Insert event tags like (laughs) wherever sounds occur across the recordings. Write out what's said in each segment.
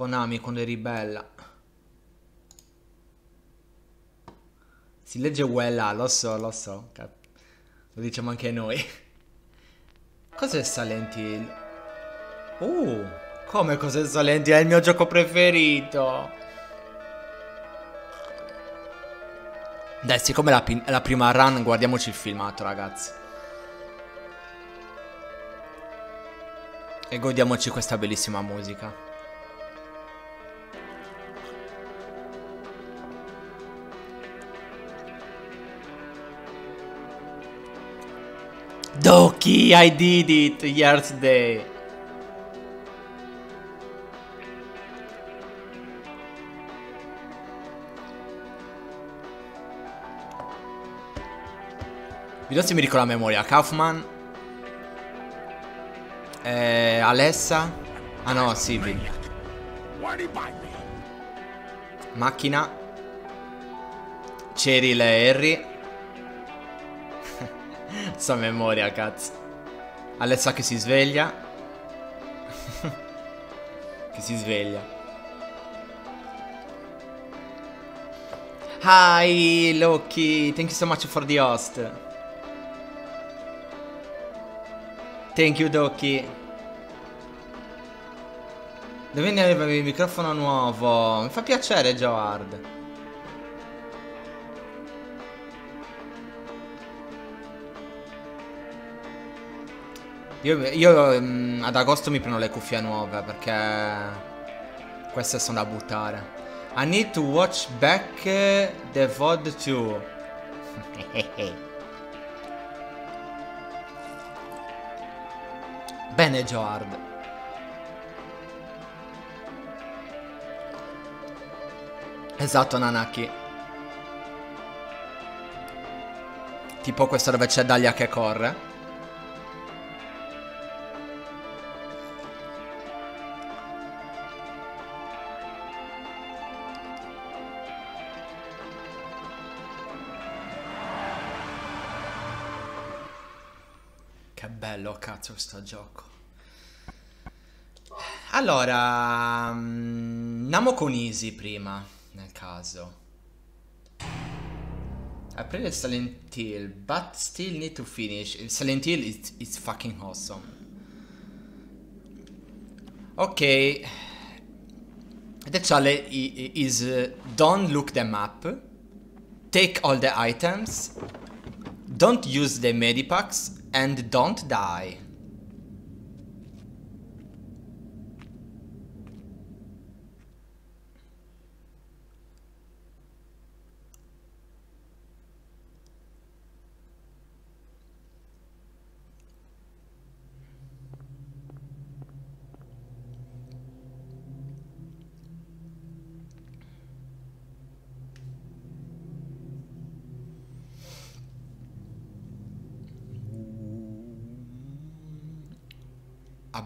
Konami quando eri bella. Si legge Wella, lo so, lo so. Lo diciamo anche noi. (laughs) Cos'è Silent Hill? Uh, come cos'è Silent Hill? È il mio gioco preferito. Dai, siccome la, la prima run, guardiamoci il filmato, ragazzi. E godiamoci questa bellissima musica. Doki, I did it yesterday. Vediamo se mi ricordo la memoria. Kaufman. Eh, Alessa. Ah no, Sibyl. Macchina. Cheryl e Harry. Sa memoria, cazzo. Alessa che si sveglia. (laughs) che si sveglia. Hi, Loki. Thank you so much for the host. Thank you, Doki. Dove ne aveva il microfono nuovo? Mi fa piacere, Joard. Io, io mh, ad agosto mi prendo le cuffie nuove perché queste sono da buttare. I need to watch back the VOD too. (laughs) Bene, Joard. Esatto, Nanaki. Tipo questo dove c'è Dalia che corre. Cazzo, questo gioco. Allora, andiamo con Easy prima, nel caso. I played Silent Hill, but still need to finish. Silent Hill is, is fucking awesome. Ok. The challenge is uh, don't look the map. Take all the items. Don't use the medipacks and don't die.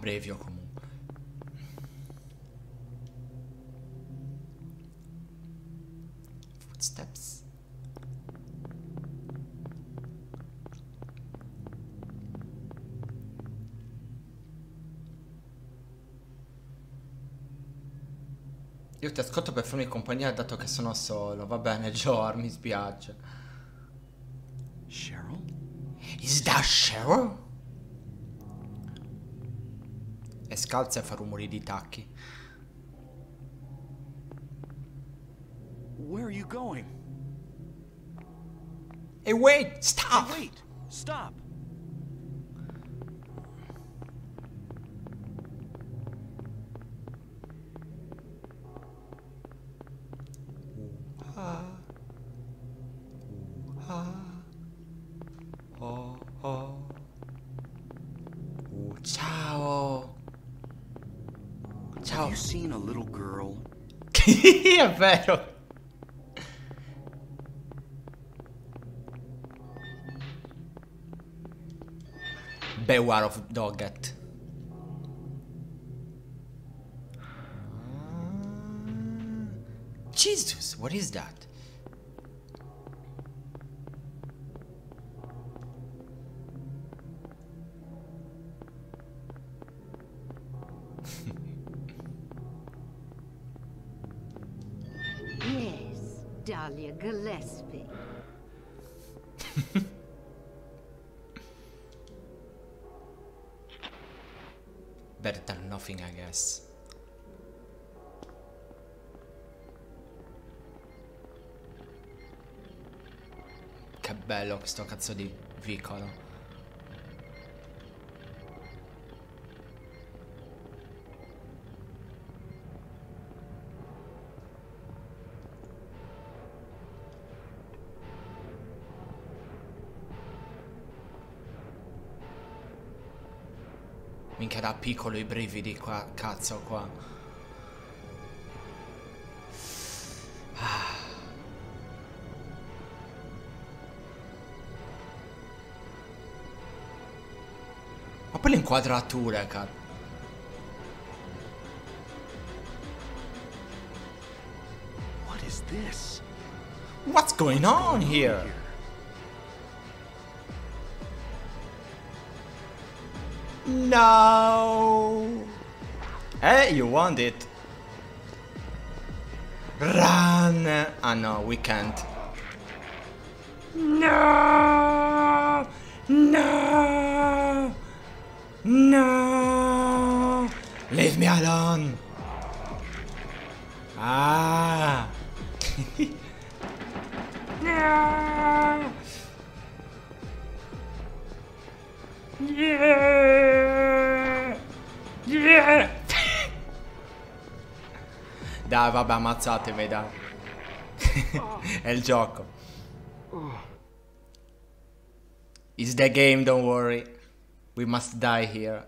Abbrevio comunque. Footsteps. Io ti ascolto per farmi compagnia dato che sono solo. Va bene, (laughs) Joe, mi spiace. Cheryl? Is that Cheryl? E scalza e fa rumori di tacchi. Where are you going? Hey, wait! Stop! Hey, wait! Stop! (laughs) È vero. Beware of Dogget. Ah. Jesus, what is that? Dahlia Gillespie. (laughs) Better than nothing, I guess. Che bello questo cazzo di vicolo. Da piccolo i brividi qua, cazzo qua. Ma poi le inquadrature, cazzo. What is this? What's going on here? No. Hey, you want it. Run. Ah no, we can't. No. No. No. Leave me alone. Ah. (laughs) no. Yeah. Dai, vabbè, ammazzatemi, dai. (laughs) È il gioco. It's the game, don't worry. We must die here.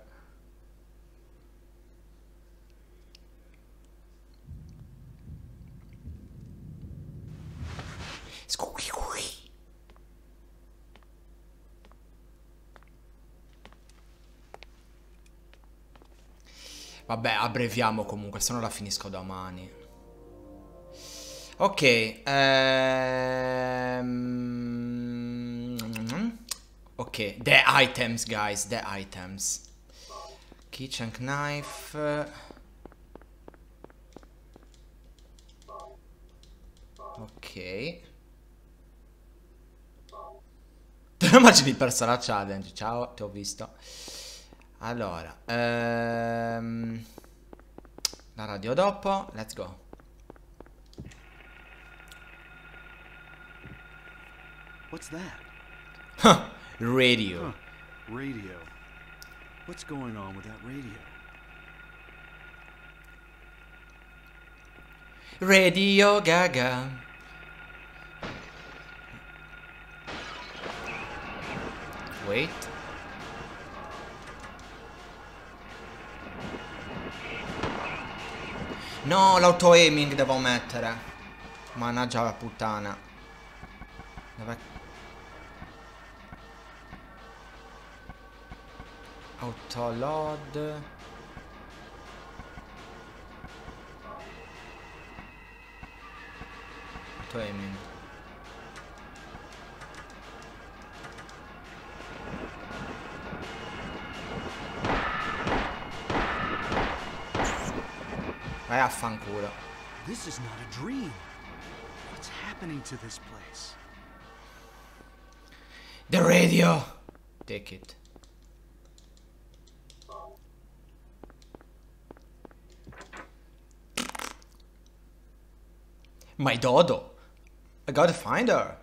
Vabbè, abbreviamo comunque, se no la finisco domani. Ok, ehm... Ok, the items, guys, the items. Kitchen knife. Ok. Te lo immagini persa la challenge? Ciao, ti ho visto. Allora, ehm, la radio dopo, let's go. What's that? radio. Huh. Radio. What's going on with that radio? Radio Gaga. Wait. No, l'auto-aiming devo mettere. Mannaggia la puttana. Dov'è? Autoload. Auto-aiming. Vai a fanculo. This is not a dream. What's happening to this place? The radio. Take it. My dodo. I gotta find her.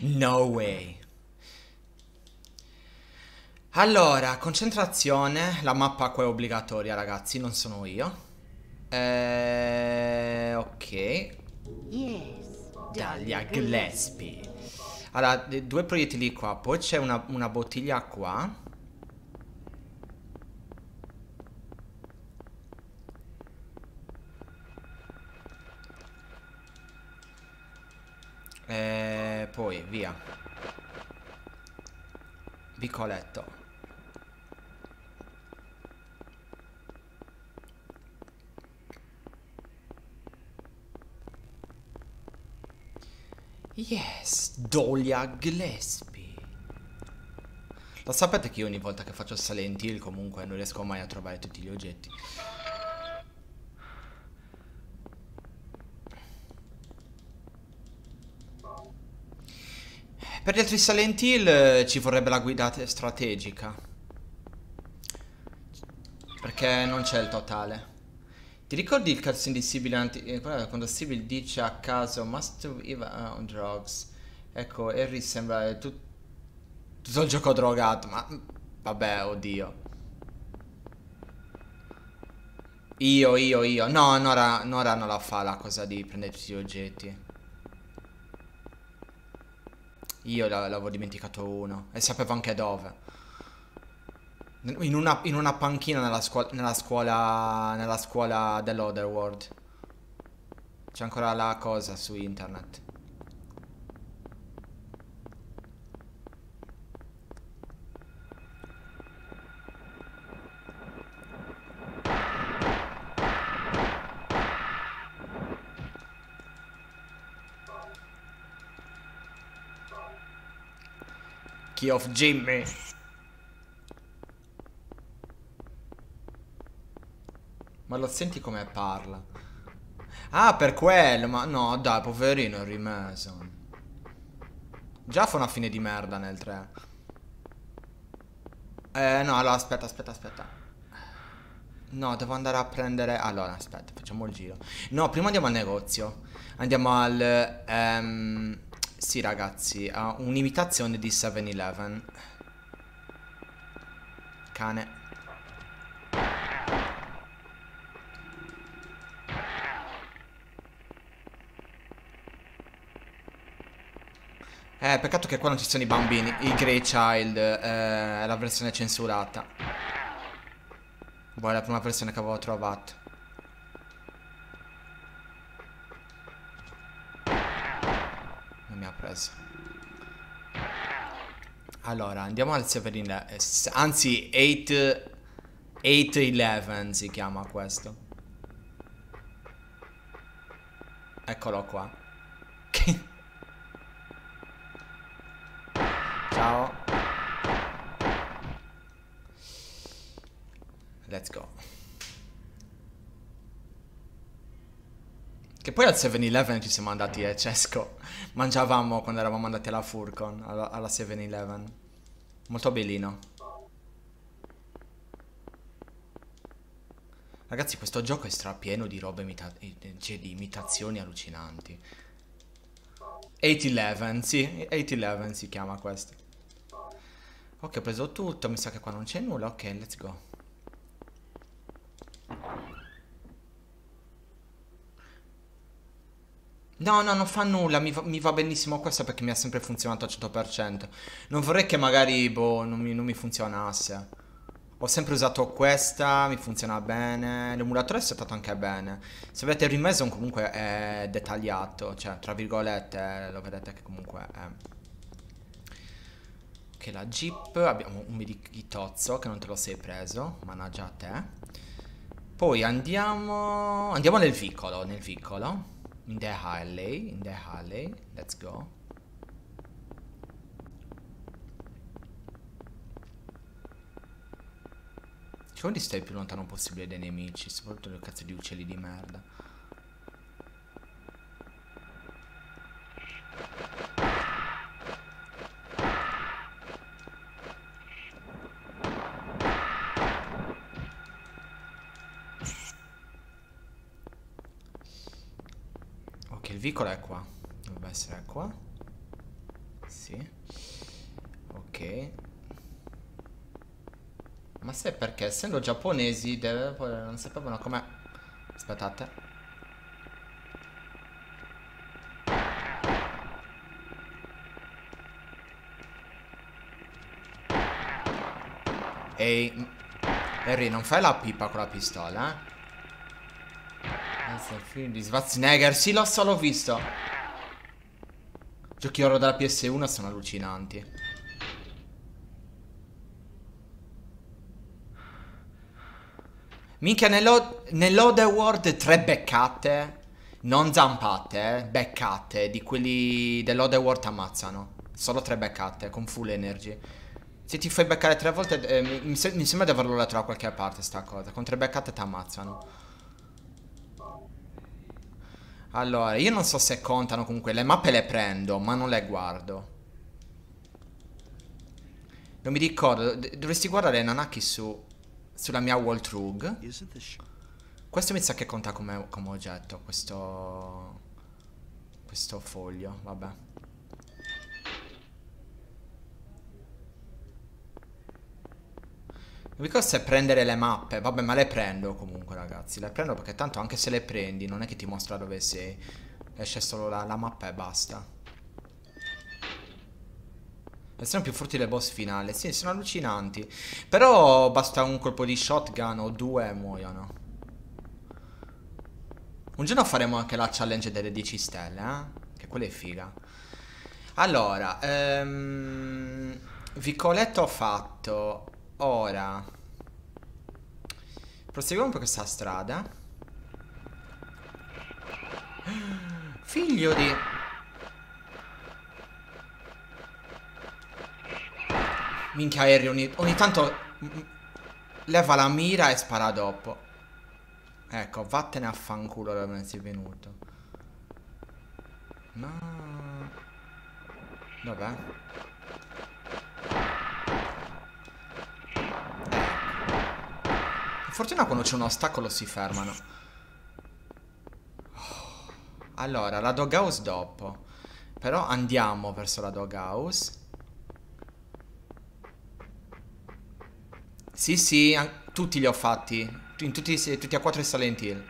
No way. Allora, concentrazione. La mappa qua è obbligatoria, ragazzi, non sono io. Eh, ok. Yes, Dahlia Gillespie. Allora, due proiettili qua, poi c'è una, una bottiglia qua. E poi via. Vicoletto. Yes, Dolia Gillespie. Lo sapete che io ogni volta che faccio Silent Hill comunque non riesco mai a trovare tutti gli oggetti. Per gli altri Silent Hill eh, ci vorrebbe la guida strategica. Perché non c'è il totale. Ti ricordi il di Sibyl anti- eh, quando Sibyl dice a caso Must have on drugs? Ecco, Harry sembra tut- tutto il gioco drogato, ma vabbè, oddio. Io, io, io. No, Nora, Nora non la fa la cosa di prendere gli oggetti. Io l'avevo dimenticato uno. E sapevo anche dove. In una, in una panchina nella, scuola, nella scuola. Nella scuola dell'Otherworld. C'è ancora la cosa su internet. Key of Jimmy. Ma lo senti come parla? Ah, per quello, ma no, dai, poverino il rimeso. Già fa una fine di merda nel 3. Eh, no, allora, aspetta, aspetta, aspetta. No, devo andare a prendere... Allora, aspetta, facciamo il giro. No, prima andiamo al negozio. Andiamo al... Um... Sì ragazzi, ha un'imitazione di 7-Eleven. Cane. Eh, peccato che qua non ci sono i bambini, i Grey Child, eh, la versione censurata. Boh, è la prima versione che avevo trovato. preso. Allora, andiamo al 7 Anzi, 8 8-11 si chiama questo. Eccolo qua. (laughs) Ciao. Let's go. Che poi al 7-Eleven ci siamo andati, eh, Cesco. (laughs) Mangiavamo quando eravamo andati alla Furcon, alla, alla 7-Eleven. Molto bellino. Ragazzi, questo gioco è strapieno di robe imita cioè, di imitazioni allucinanti. 8-11, sì, 8-11 si chiama questo. Ok, ho preso tutto, mi sa che qua non c'è nulla. Ok, let's go. No, no, non fa nulla, mi va, mi va benissimo questa perché mi ha sempre funzionato al 100%. Non vorrei che magari, boh, non mi, non mi funzionasse. Ho sempre usato questa, mi funziona bene. L'emulatore è settato anche bene. Se vedete il Remeson comunque è dettagliato, cioè tra virgolette lo vedete che comunque è... Ok, la Jeep, abbiamo un meditozzo che non te lo sei preso, managgia a te. Poi andiamo... andiamo nel vicolo, nel vicolo. In the Harley, in the Harley, let's go. Cerchiamo di stare più lontano possibile dai nemici, soprattutto le cazzo di uccelli di merda. Vicolo è qua. Dovrebbe essere qua. Sì. Ok. Ma sai perché? Essendo giapponesi deve, non sapevano come... Aspettate. Ehi, Harry, non fai la pipa con la pistola, eh? Questo è il film di Schwarzenegger. Sì, l'ho solo visto. Giochi oro della PS1 sono allucinanti. Minchia, nell'Otherworld tre beccate. Non zampate, eh, beccate. Di quelli dell'Otherworld ammazzano. Solo tre beccate, con full energy. Se ti fai beccare tre volte, eh, mi, mi, sembra di averlo letto da qualche parte sta cosa. Con tre beccate ti ammazzano. Allora, io non so se contano comunque. Le mappe le prendo, ma non le guardo. Non mi ricordo. Dovresti guardare Nanaki su... Sulla mia wall trug. Questo mi sa che conta come, come oggetto, questo... Questo foglio, vabbè. Mi ricordo se prendere le mappe. Vabbè, ma le prendo comunque, ragazzi. Le prendo perché tanto anche se le prendi, non è che ti mostra dove sei. Esce solo la, la mappa e basta. Sono più forti del boss finale. Sì, sono allucinanti. Però basta un colpo di shotgun o due e muoiono. Un giorno faremo anche la challenge delle 10 stelle, eh? Che quella è figa. Allora, ehm, Vicoletto fatto. Ora. Proseguiamo per questa strada. Figlio di... Minchia Harry, ogni, ogni tanto leva la mira e spara dopo. Ecco, vattene a fanculo dove ne sei venuto. No. Dov'è? Fortuna quando c'è un ostacolo si fermano. Allora, la doghouse dopo. Però andiamo verso la doghouse. Sì, sì, tutti li ho fatti. In tutti, tutti e quattro i Silent Hill.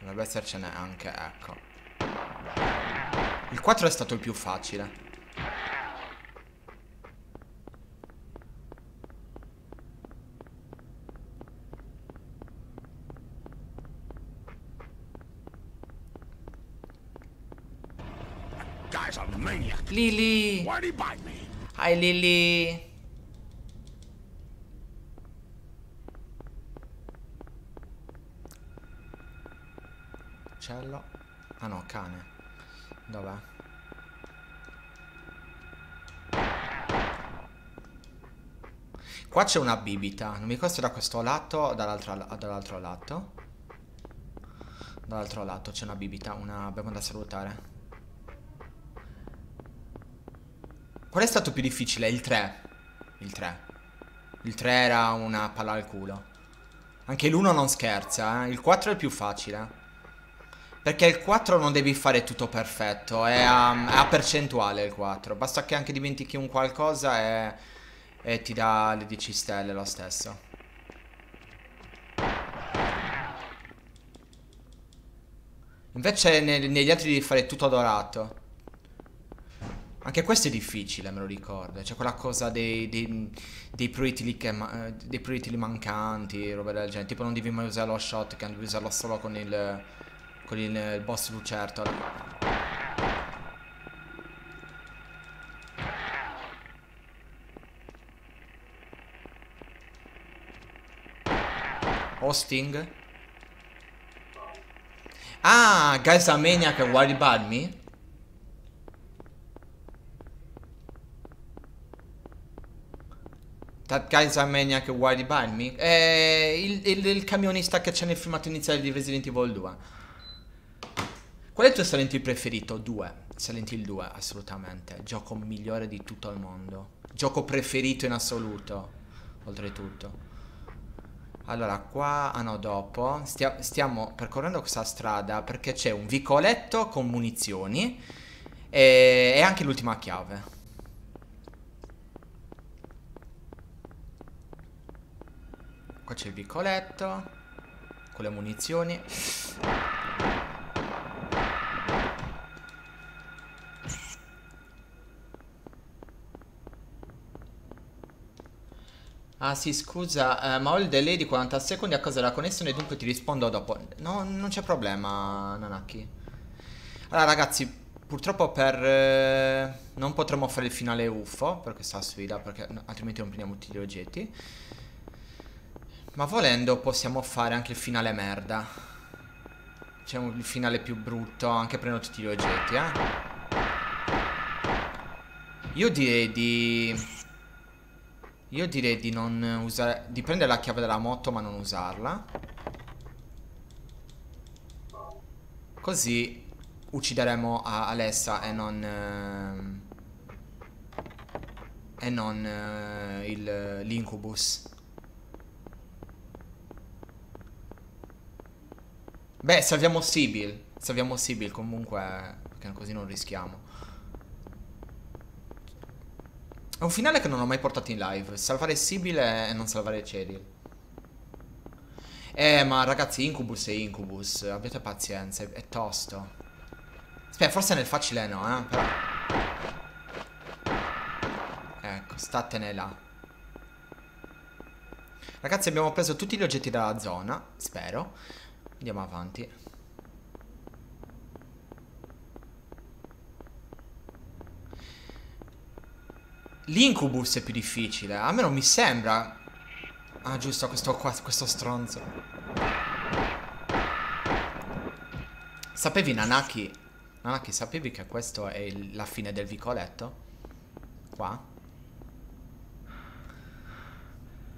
Dovrebbe essercene anche, ecco. Il 4 è stato il più facile. Lily! Hi Lily! Uccello. Ah no, cane. Dov'è? Qua c'è una bibita. Non mi se da questo lato o dall'altro dall'altro lato. Dall'altro lato c'è una bibita. Una... Abbiamo da salutare. Qual è stato più difficile? Il 3. Il 3. Il 3 era una palla al culo. Anche l'1 non scherza, eh. Il 4 è il più facile. Perché il 4 non devi fare tutto perfetto, è a, è a percentuale il 4. Basta che anche dimentichi un qualcosa e, e ti dà le 10 stelle lo stesso. Invece ne- negli altri devi fare tutto dorato. Anche questo è difficile, me lo ricordo. C'è quella cosa dei, dei, dei proiettili, che eh, dei proiettili mancanti, roba del genere. Tipo non devi mai usare lo shotgun, devi usarlo solo con il, con il, il boss lucertola. Hosting? Ah, Guys a Maniac Wally Bad Me? That Guy's a Maniac Why Did Buy Me? È il, il- il camionista che c'è nel filmato iniziale di Resident Evil 2. Qual è il tuo Silent Hill preferito? 2. Silent Hill 2, assolutamente. Gioco migliore di tutto il mondo. Gioco preferito in assoluto. Oltretutto. Allora, qua... Ah no, dopo. Stia- stiamo percorrendo questa strada perché c'è un vicoletto con munizioni. E, e anche l'ultima chiave. Qua c'è il vicoletto con le munizioni. Ah sì, scusa, eh, ma ho il delay di 40 secondi a causa della connessione, dunque ti rispondo dopo. No, non c'è problema, Nanaki. Allora ragazzi, purtroppo per... eh, non potremo fare il finale UFO per questa sfida, perché no, altrimenti non prendiamo tutti gli oggetti. Ma volendo possiamo fare anche il finale merda. C'è il finale più brutto, anche prendo tutti gli oggetti, eh. Io direi di... Io direi di non usare... Di prendere la chiave della moto ma non usarla. Così uccideremo Alessa e non... ehm, e non eh, l'incubus. Beh, salviamo Sibyl. Salviamo Sibyl comunque, perché così non rischiamo. È un finale che non ho mai portato in live. Salvare Sibyl e non salvare Cheryl. Eh, ma ragazzi, Incubus è Incubus. Abbiate pazienza, è, tosto. Aspetta, forse nel facile no, eh. Però... Ecco, statene là. Ragazzi, abbiamo preso tutti gli oggetti della zona. Spero. Andiamo avanti. L'incubus è più difficile. A me non mi sembra. Ah, giusto, questo qua, questo stronzo. Sapevi, Nanaki? Nanaki, sapevi che questo è il- la fine del vicoletto? Qua?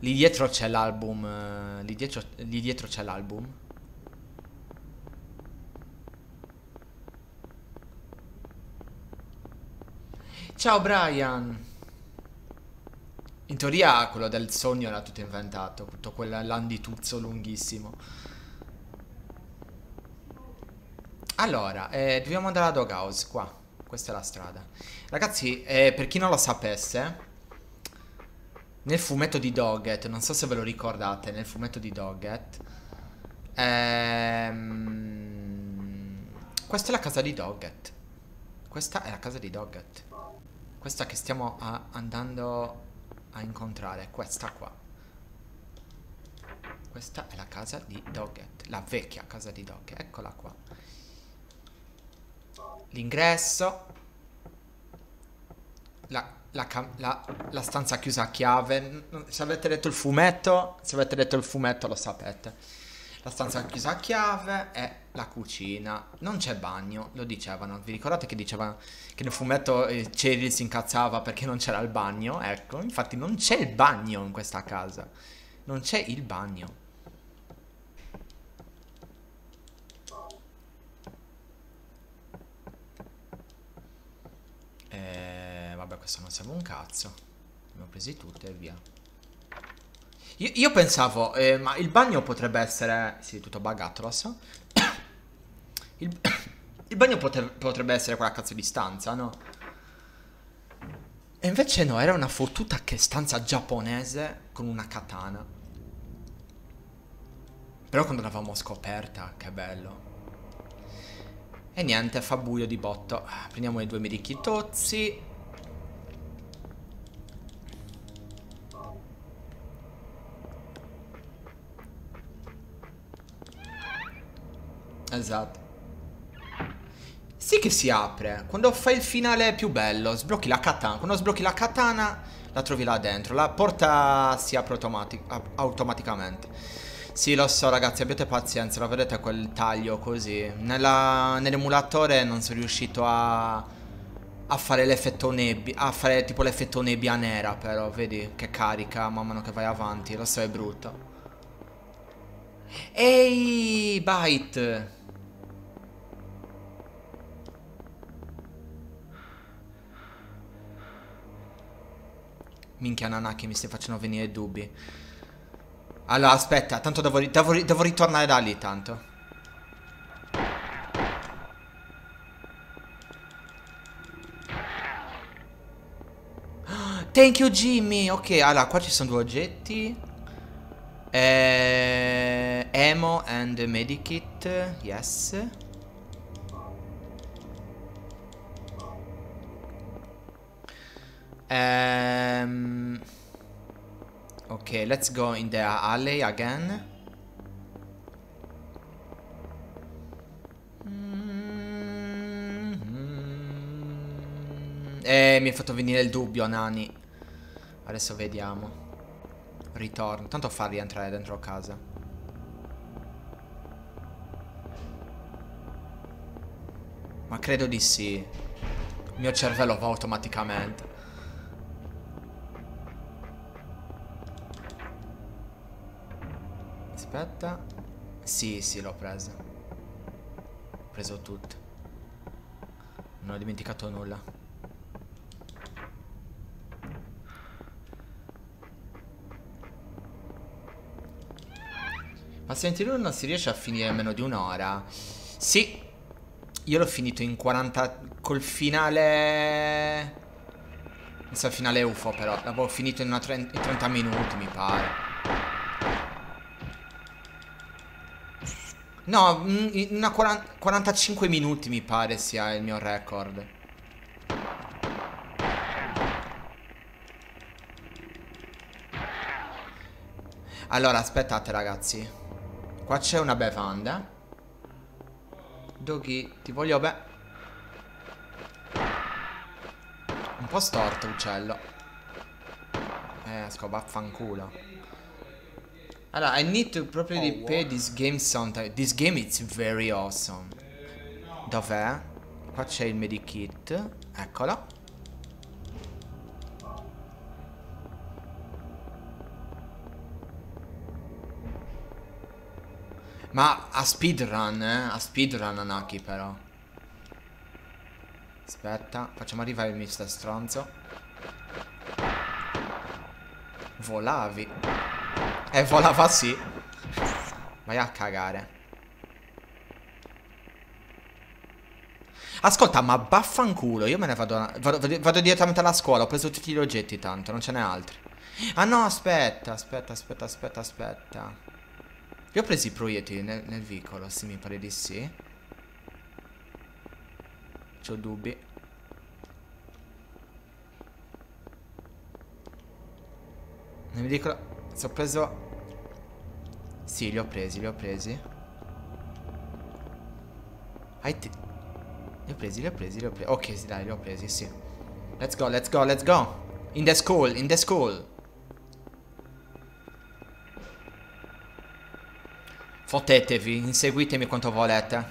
Lì dietro c'è l'album. eh, Lì dietro, lì dietro c'è l'album. Ciao Brian. In teoria quello del sogno era tutto inventato, tutto quel landituzzo lunghissimo. Allora, eh, dobbiamo andare a Doghouse, qua. Questa è la strada. Ragazzi, eh, per chi non lo sapesse, nel fumetto di Dogget, non so se ve lo ricordate, nel fumetto di Dogget, ehm, questa è la casa di Dogget. Questa è la casa di Dogget. Questa che stiamo a- andando a incontrare, questa qua. Questa è la casa di Dogget, la vecchia casa di Dogget, eccola qua. L'ingresso. La, la la- la stanza chiusa a chiave. Se avete letto il fumetto, se avete letto il fumetto lo sapete. La stanza chiusa a chiave è la cucina. Non c'è bagno, lo dicevano. Vi ricordate che diceva che nel fumetto eh, Cheryl si incazzava perché non c'era il bagno? Ecco, infatti non c'è il bagno in questa casa. Non c'è il bagno. Eh, vabbè, questo non serve un cazzo. Abbiamo presi tutte e via. Io, io pensavo, eh, ma il bagno potrebbe essere... Sì, tutto buggato, lo so. Il, (coughs) il bagno pote- potrebbe essere quella cazzo di stanza, no? E invece no, era una fottuta che stanza giapponese con una katana. Però quando l'avevamo scoperta, che bello. E niente, fa buio di botto. Prendiamo i due medichi tozzi. Esatto. Sì che si apre. Quando fai il finale più bello, sblocchi la katana. Quando sblocchi la katana, la trovi là dentro. La porta si apre automati- a- automaticamente. Sì, lo so ragazzi, abbiate pazienza, lo vedete quel taglio così. Nell'emulatore non sono riuscito a, a fare l'effetto nebbia, a fare tipo l'effetto nebbia nera, però vedi che carica man mano che vai avanti, lo so è brutto. Ehi, Byte! Minchia Nanaki, mi stai facendo venire dubbi. Allora, aspetta, tanto devo, devo devo ritornare da lì, tanto. (gasps) Thank you, Jimmy. Ok, allora, qua ci sono due oggetti. Eh, Emo and Medikit. Yes. Ehm... Let's go in the alley again. Eh, mi hai fatto venire il dubbio, Nani. Adesso vediamo. Ritorno. Tanto fa rientrare dentro casa. Ma credo di sì. Il mio cervello va automaticamente. Aspetta. Sì, sì, l'ho presa. preso tutto. Non ho dimenticato nulla. Ma senti, lui non si riesce a finire in meno di un'ora? Sì. Io l'ho finito in 40... Col finale... Non so finale UFO però. L'avevo finito in, una 30, in 30 minuti, mi pare. No, mm, una 40, 45 minuti mi pare sia il mio record. Allora, aspettate ragazzi. Qua c'è una bevanda. Doggy, ti voglio beh. Un po' storto, uccello. Eh, esco, vaffanculo. Allora, I need to proprio Oh, what? this game sometime. This game is very awesome. Dov'è? Qua c'è il medikit. Eccolo. Ma a speedrun, eh? A speedrun Anaki però. Aspetta, facciamo arrivare il mister stronzo. Volavi. Eh, volava sì. Vai a cagare. Ascolta, ma baffanculo, io me ne vado, vado, vado- direttamente alla scuola, ho preso tutti gli oggetti tanto, non ce n'è altri. Ah no, aspetta, aspetta, aspetta, aspetta, aspetta. Io ho preso i proiettili nel, nel vicolo, sì, mi pare di sì. C'ho dubbi. Nel vicolo... Se ho preso... Sì, li ho presi, li ho presi. Hai te... Li ho presi, li ho presi, li ho presi. Ok, sì, dai, li ho presi, sì. Let's go, let's go, let's go. In the school, in the school. Fottetevi, inseguitemi quanto volete.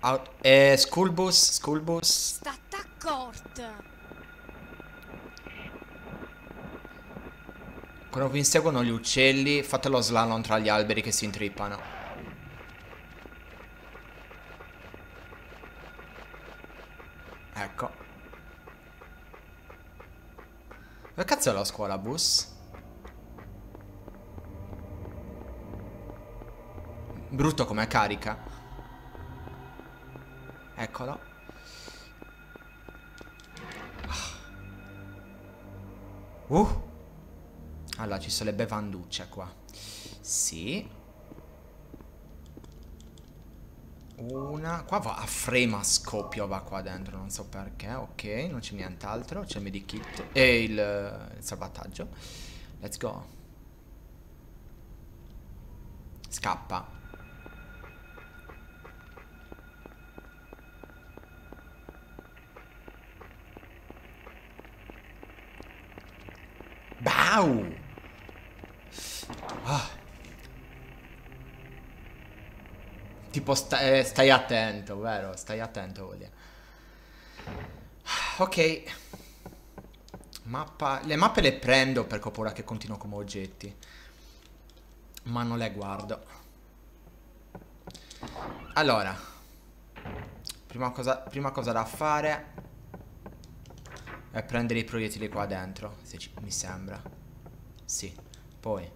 Out, eh, school bus, school bus. State accorta. Quando vi inseguono gli uccelli, fate lo slalom tra gli alberi che si intrippano. Ecco. Dove cazzo è la scuola bus? Brutto come carica. Eccolo. Uh. Allora, ci sono le bevanducce qua. Sì. Una. Qua va a frame a scoppio, va qua dentro, non so perché. Ok, non c'è nient'altro. C'è il medikit e il, il salvataggio. Let's go. Scappa. Bau! Ah. Tipo sta- eh, stai attento, vero? Stai attento, vuol dire. Ok. Mappa. Le mappe le prendo perché ho paura che continuo come oggetti. Ma non le guardo. Allora. Prima cosa, prima cosa da fare è prendere i proiettili qua dentro. Se ci- mi sembra. Sì. Poi.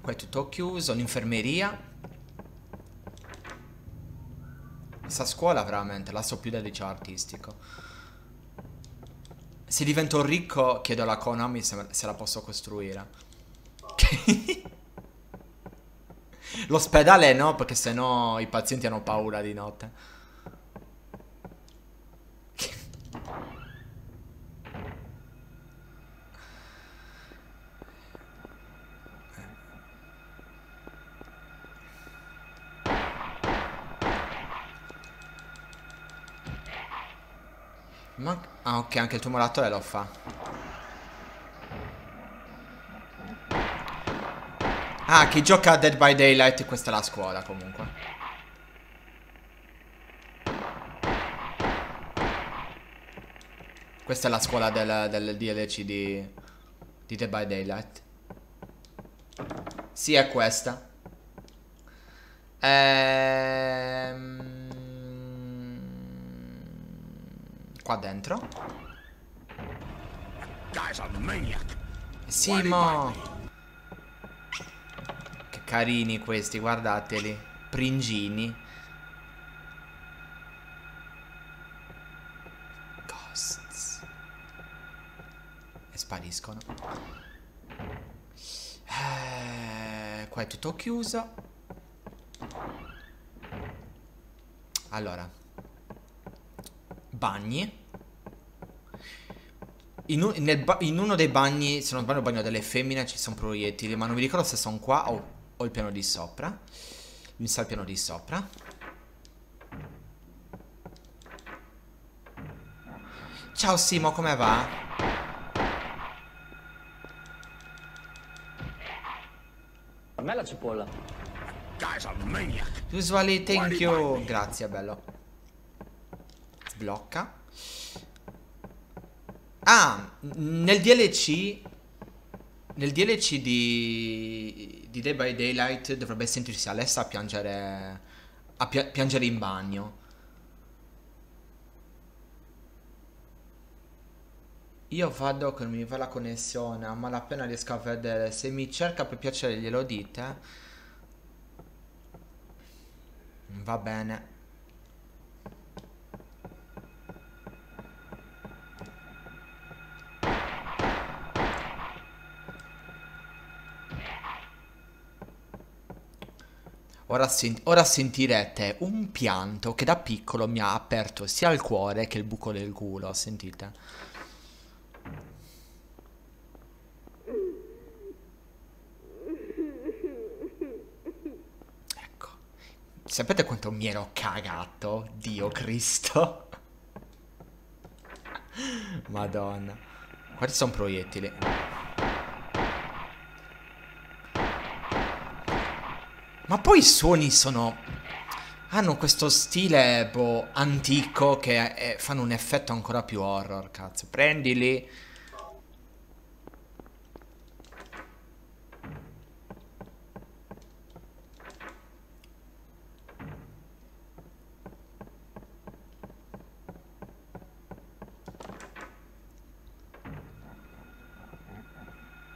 Qua è tutto chiuso. L'infermeria. Questa scuola veramente la so più del liceo artistico. Se divento ricco chiedo alla Konami se, se la posso costruire. (laughs) L'ospedale no, perché sennò i pazienti hanno paura di notte. Ma... Ok, anche il tuo moratore lo fa. Ah, chi gioca a Dead by Daylight, questa è la scuola comunque. Questa è la scuola del, del DLC di, di Dead by Daylight. Sì, è questa. Ehm... Qua dentro. Maniac. Sì, mo. Che carini questi, guardateli. Pringini. Ghosts. E spariscono. Eh, qua è tutto chiuso. Allora. Bagni. In, un- nel in uno dei bagni, se non sbaglio, il bagno delle femmine ci sono proiettili, ma non mi ricordo se sono qua o, o il piano di sopra. Mi sa il piano di sopra. Ciao Simo, come va? A me la cipolla. Usually, thank you. Grazie, bello. Sblocca. Ah, nel DLC. Nel DLC di. di Day by Daylight dovrebbe sentirsi Alessa a piangere. a pia- piangere in bagno. Io vado che non mi va la connessione, a malapena riesco a vedere. Se mi cerca per piacere glielo dite. Va bene. Ora, sen- ora sentirete un pianto che da piccolo mi ha aperto sia il cuore che il buco del culo, sentite? Ecco. Sapete quanto mi ero cagato? Dio Cristo. (laughs) Madonna. Questi sono proiettili. Ma poi i suoni sono... Hanno questo stile, boh, antico che eh, fanno un effetto ancora più horror, cazzo. Prendili.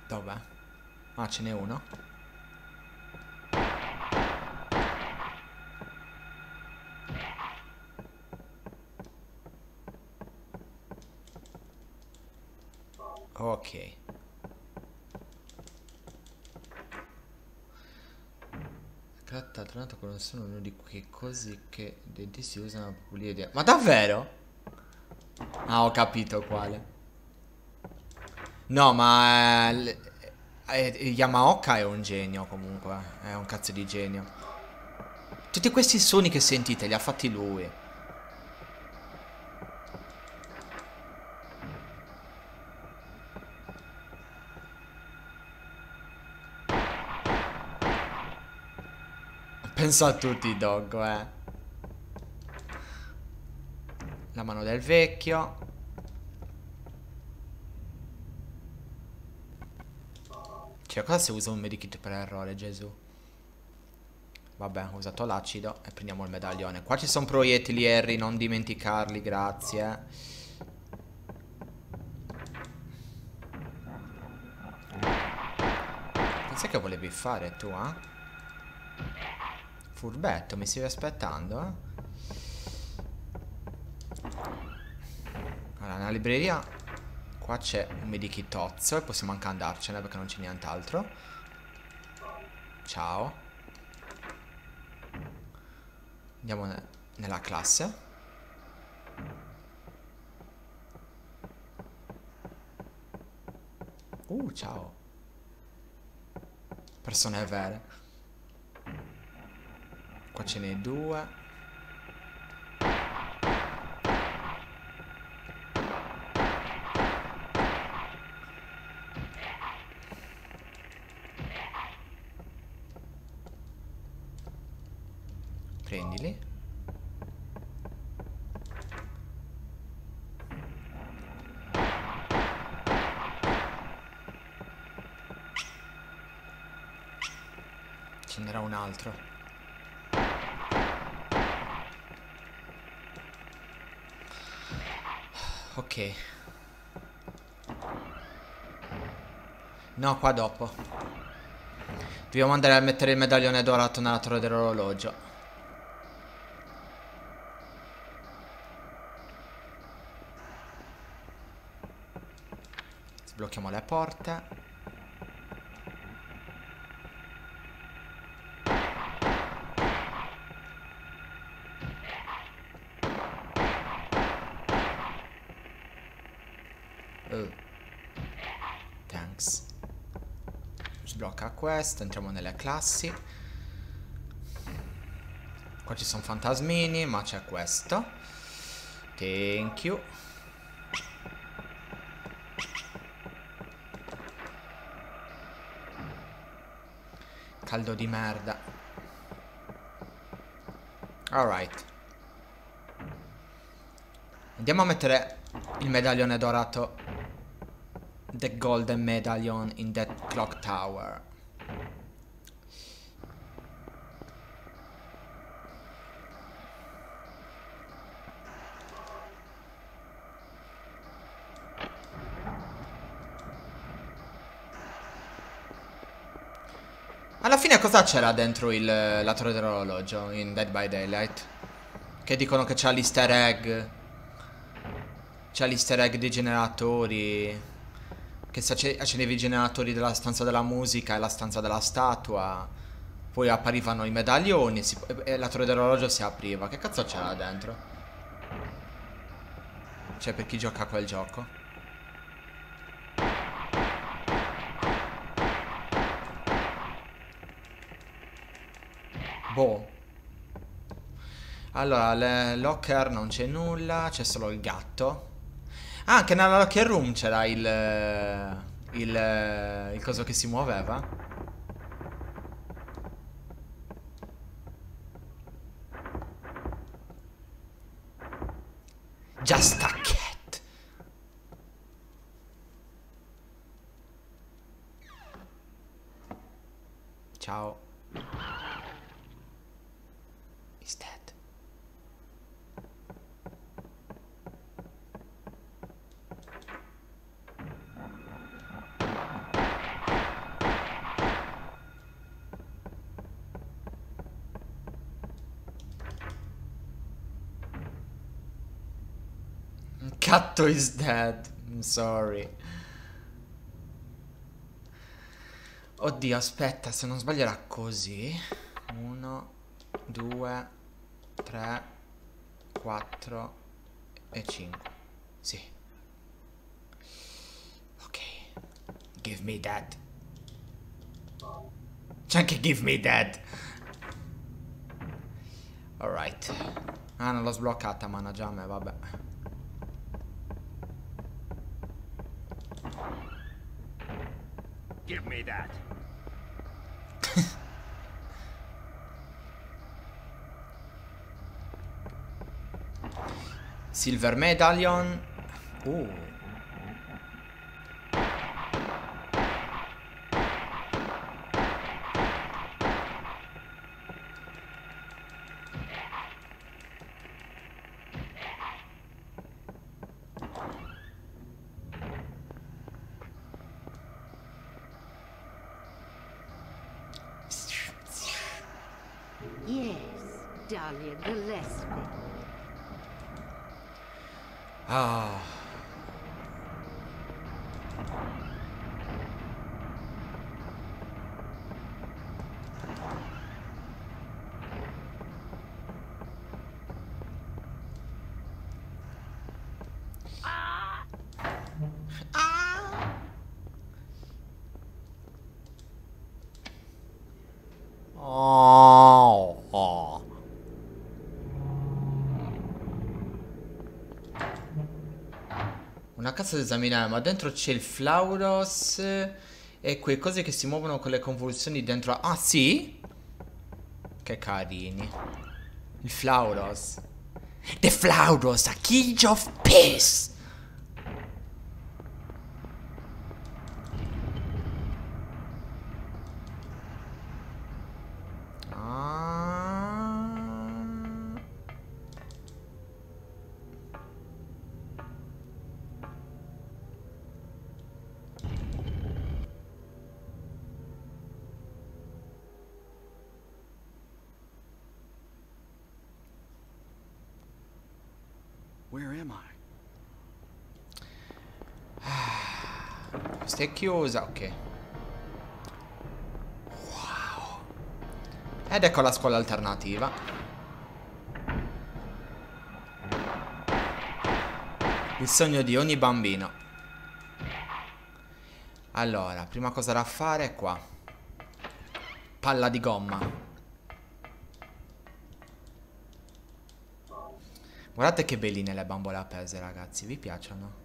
Dov'è? Ah, ce n'è uno. Ok. Carta tornata con sono uno di quei cosi che i dentisti usano per pulire. Ma davvero? Ah, ho capito quale. No, ma... eh, eh, Yamaoka è un genio comunque. È un cazzo di genio. Tutti questi suoni che sentite li ha fatti lui. Penso a tutti, Doggo, eh. La mano del vecchio. Cioè, cosa se uso un medikit per errore, Gesù? Vabbè, ho usato l'acido e prendiamo il medaglione. Qua ci sono proiettili, Harry, non dimenticarli, grazie. Cos'è che volevi fare tu, eh? Furbetto, mi stavi aspettando, eh? Allora, nella libreria qua c'è un medikitozzo e possiamo anche andarcene perché non c'è nient'altro. Ciao. Andiamo ne- nella classe. Uh, ciao. Persone vere. Qua ce n'è due. Prendili. Ce n'era un altro. Ok. No, qua dopo. Dobbiamo andare a mettere il medaglione dorato nella torre dell'orologio. Sblocchiamo le porte. Oh. Thanks. Questo, entriamo nelle classi. Qua ci sono fantasmini, ma c'è questo. Thank you. Caldo di merda. Alright. Andiamo a mettere il medaglione dorato. The golden medallion in that clock tower. Alla fine cosa c'era dentro il, la torre dell'orologio in Dead by Daylight? Che dicono che c'ha l'easter egg. C'ha l'easter egg dei generatori. Che se acce- accendevi i generatori della stanza della musica e la stanza della statua. Poi apparivano i medaglioni si- e la torre dell'orologio si apriva. Che cazzo c'era dentro? Cioè per chi gioca a quel gioco. Boh. Allora, le locker non c'è nulla, c'è solo il gatto. Ah, anche nella locker room c'era il, il... il coso che si muoveva. Just a cat. Ciao. He's dead. Catto is dead. I'm sorry. Oddio, aspetta, se non sbaglio era così. Uno, due, tre, quattro e cinque. Sì. Ok. Give me that. C'è anche give me that. Alright. Ah, non l'ho sbloccata, mannaggia a me, vabbè. Give me that. Silver Medallion. Uh. Yes, Dahlia Gillespie. Ah. Da esaminare, ma dentro c'è il Flauros e quelle cose che si muovono con le convulsioni dentro. Ah, sì? Che carini. Il Flauros. The Flauros, a king of peace. È chiusa, ok. Wow. Ed ecco la scuola alternativa. Il sogno di ogni bambino. Allora, prima cosa da fare è qua. Palla di gomma. Guardate che belline le bambole appese, ragazzi. Vi piacciono?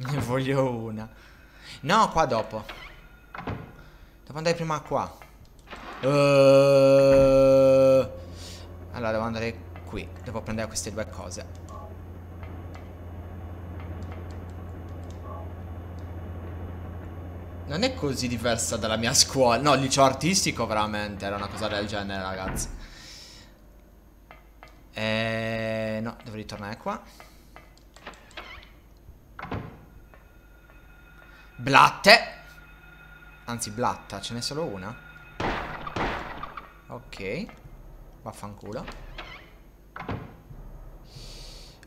Ne voglio una. No, qua dopo. Devo andare prima qua. Uh... Allora, devo andare qui. Devo prendere queste due cose. Non è così diversa dalla mia scuola. No, liceo artistico veramente era una cosa del genere, ragazzi. Eh, no, devo ritornare qua. Blatte. Anzi, blatta, ce n'è solo una. Ok. Vaffanculo.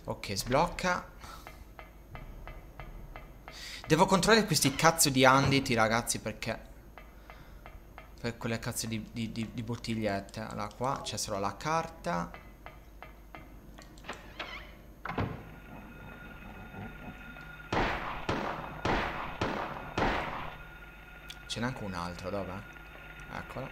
Ok, sblocca. Devo controllare questi cazzo di anditi, ragazzi, perché... Per quelle cazzo di, di, di, di bottigliette. Allora, qua c'è solo la carta. Ce n'è anche un altro, dov'è? Eccolo.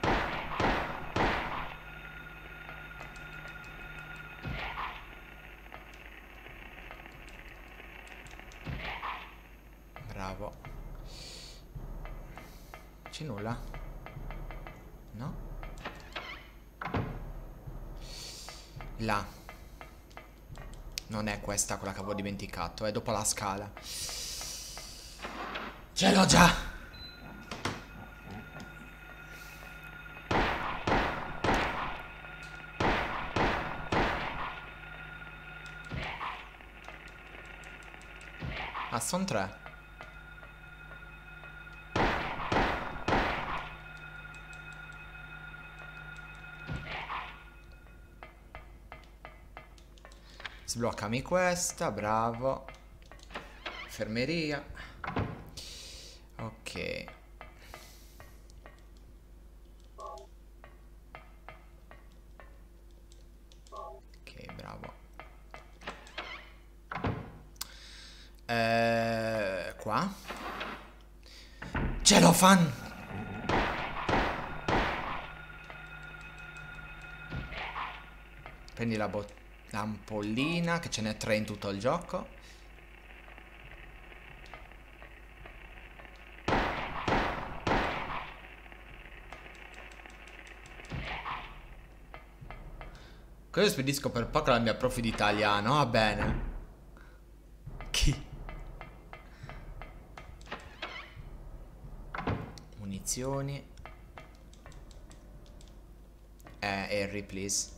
Bravo. C'è nulla? No? Là. Non è questa quella che avevo dimenticato, è dopo la scala. Ce l'ho già! Ah, sono tre. Sbloccami questa, bravo. Infermeria. Ok. Ok, Fan. Prendi la bottega. L'ampollina, che ce n'è tre in tutto il gioco. Così spedisco per poco la mia prof di italiano, va bene. Chi? Munizioni. Eh, Harry, please.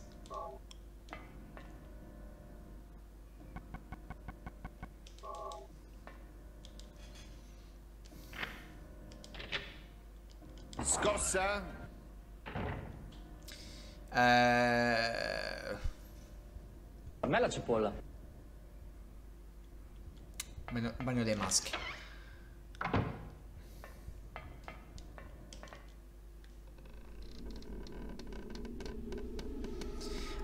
Scossa? Eh... A me la cipolla. Bagno, bagno dei maschi.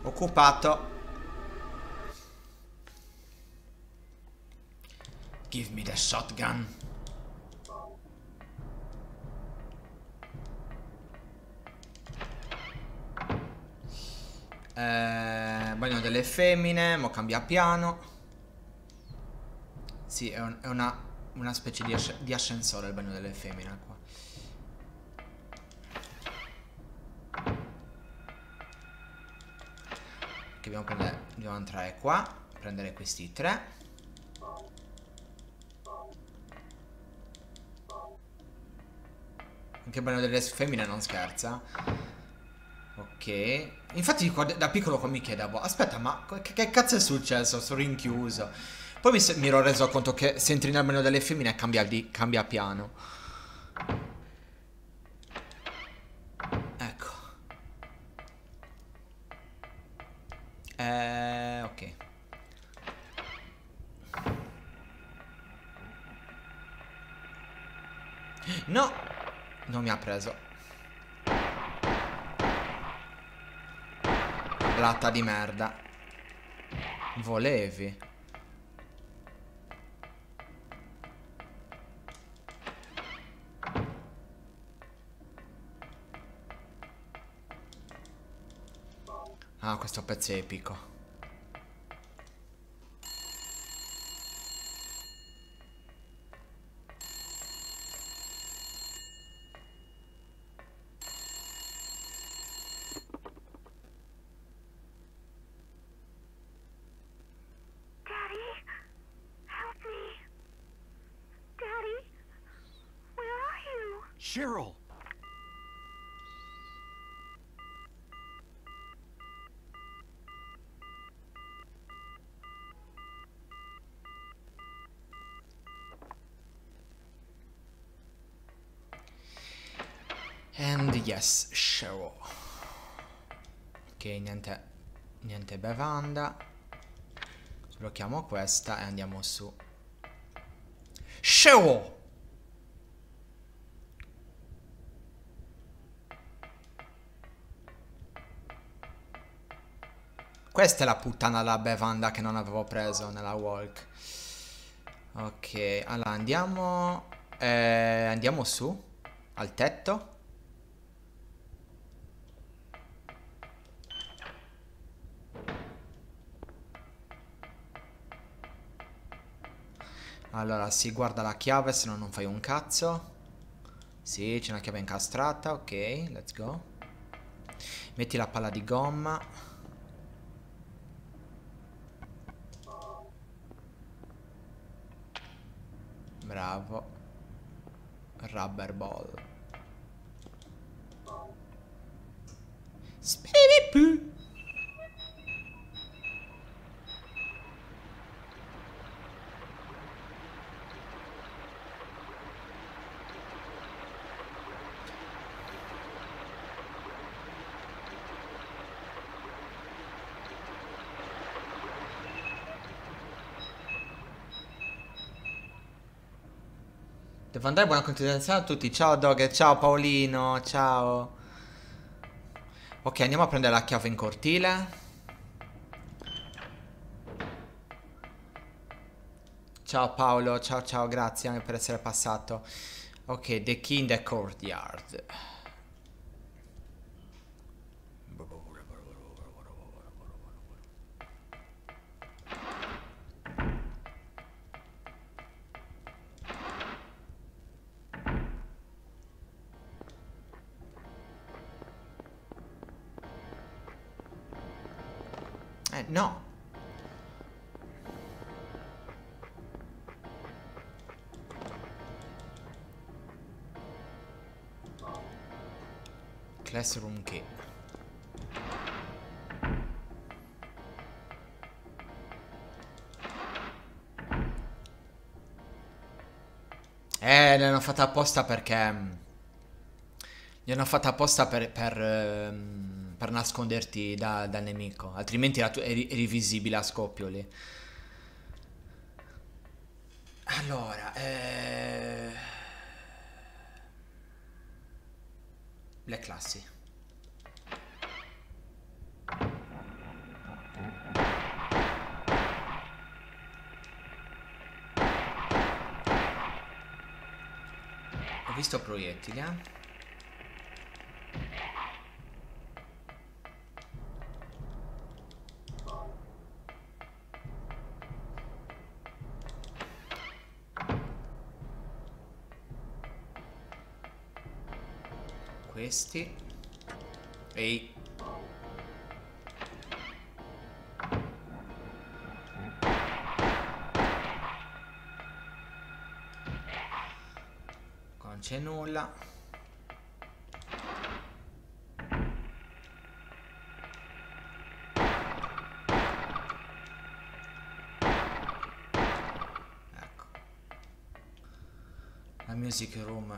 Occupato. Give me the shotgun. Eh, bagno delle femmine, mo cambia piano. Sì, è, un- è una, una specie di, asce- di ascensore il bagno delle femmine qua. Dobbiamo prendere, dobbiamo entrare qua, prendere questi tre. Anche bagno delle femmine non scherza. Ok. Infatti qua- da piccolo qua mi chiedevo, aspetta, ma che, che cazzo è successo? Sono rinchiuso. Poi mi, mi ero reso conto che se entri nel menu delle femmine cambia, di, cambia piano. Ecco. Eh, ok. No! Non mi ha preso. Latta di merda. Volevi. Ah, questo pezzo è epico. Daddy, help me. Daddy, where are you? Cheryl! And yes, Cheryl. Ok, niente, niente bevanda. Sblocchiamo questa e andiamo su. Cheryl! Questa è la puttana della bevanda che non avevo preso nella walk. Ok, allora andiamo... eh, andiamo su, al tetto. Allora, si guarda la chiave, se no non fai un cazzo. Sì, c'è una chiave incastrata, ok, let's go. Metti la palla di gomma. Bravo. Rubber ball. Spiripu. Devo andare, buona continuazione a tutti. Ciao Dog, ciao Paolino, ciao. Ok, andiamo a prendere la chiave in cortile. Ciao Paolo, ciao ciao, grazie per essere passato. Ok, the in the courtyard. Eh, no. Classroom key. Eh, l'hanno fatta apposta perché... mm, Li hanno fatta apposta per, per, ehm, per nasconderti da- dal nemico. Altrimenti tu- eri, eri visibile a scoppio lì. Allora, eh... le classi. Ho visto proiettili, eh? questi. Ehi. Qua non c'è nulla. Ecco. La music room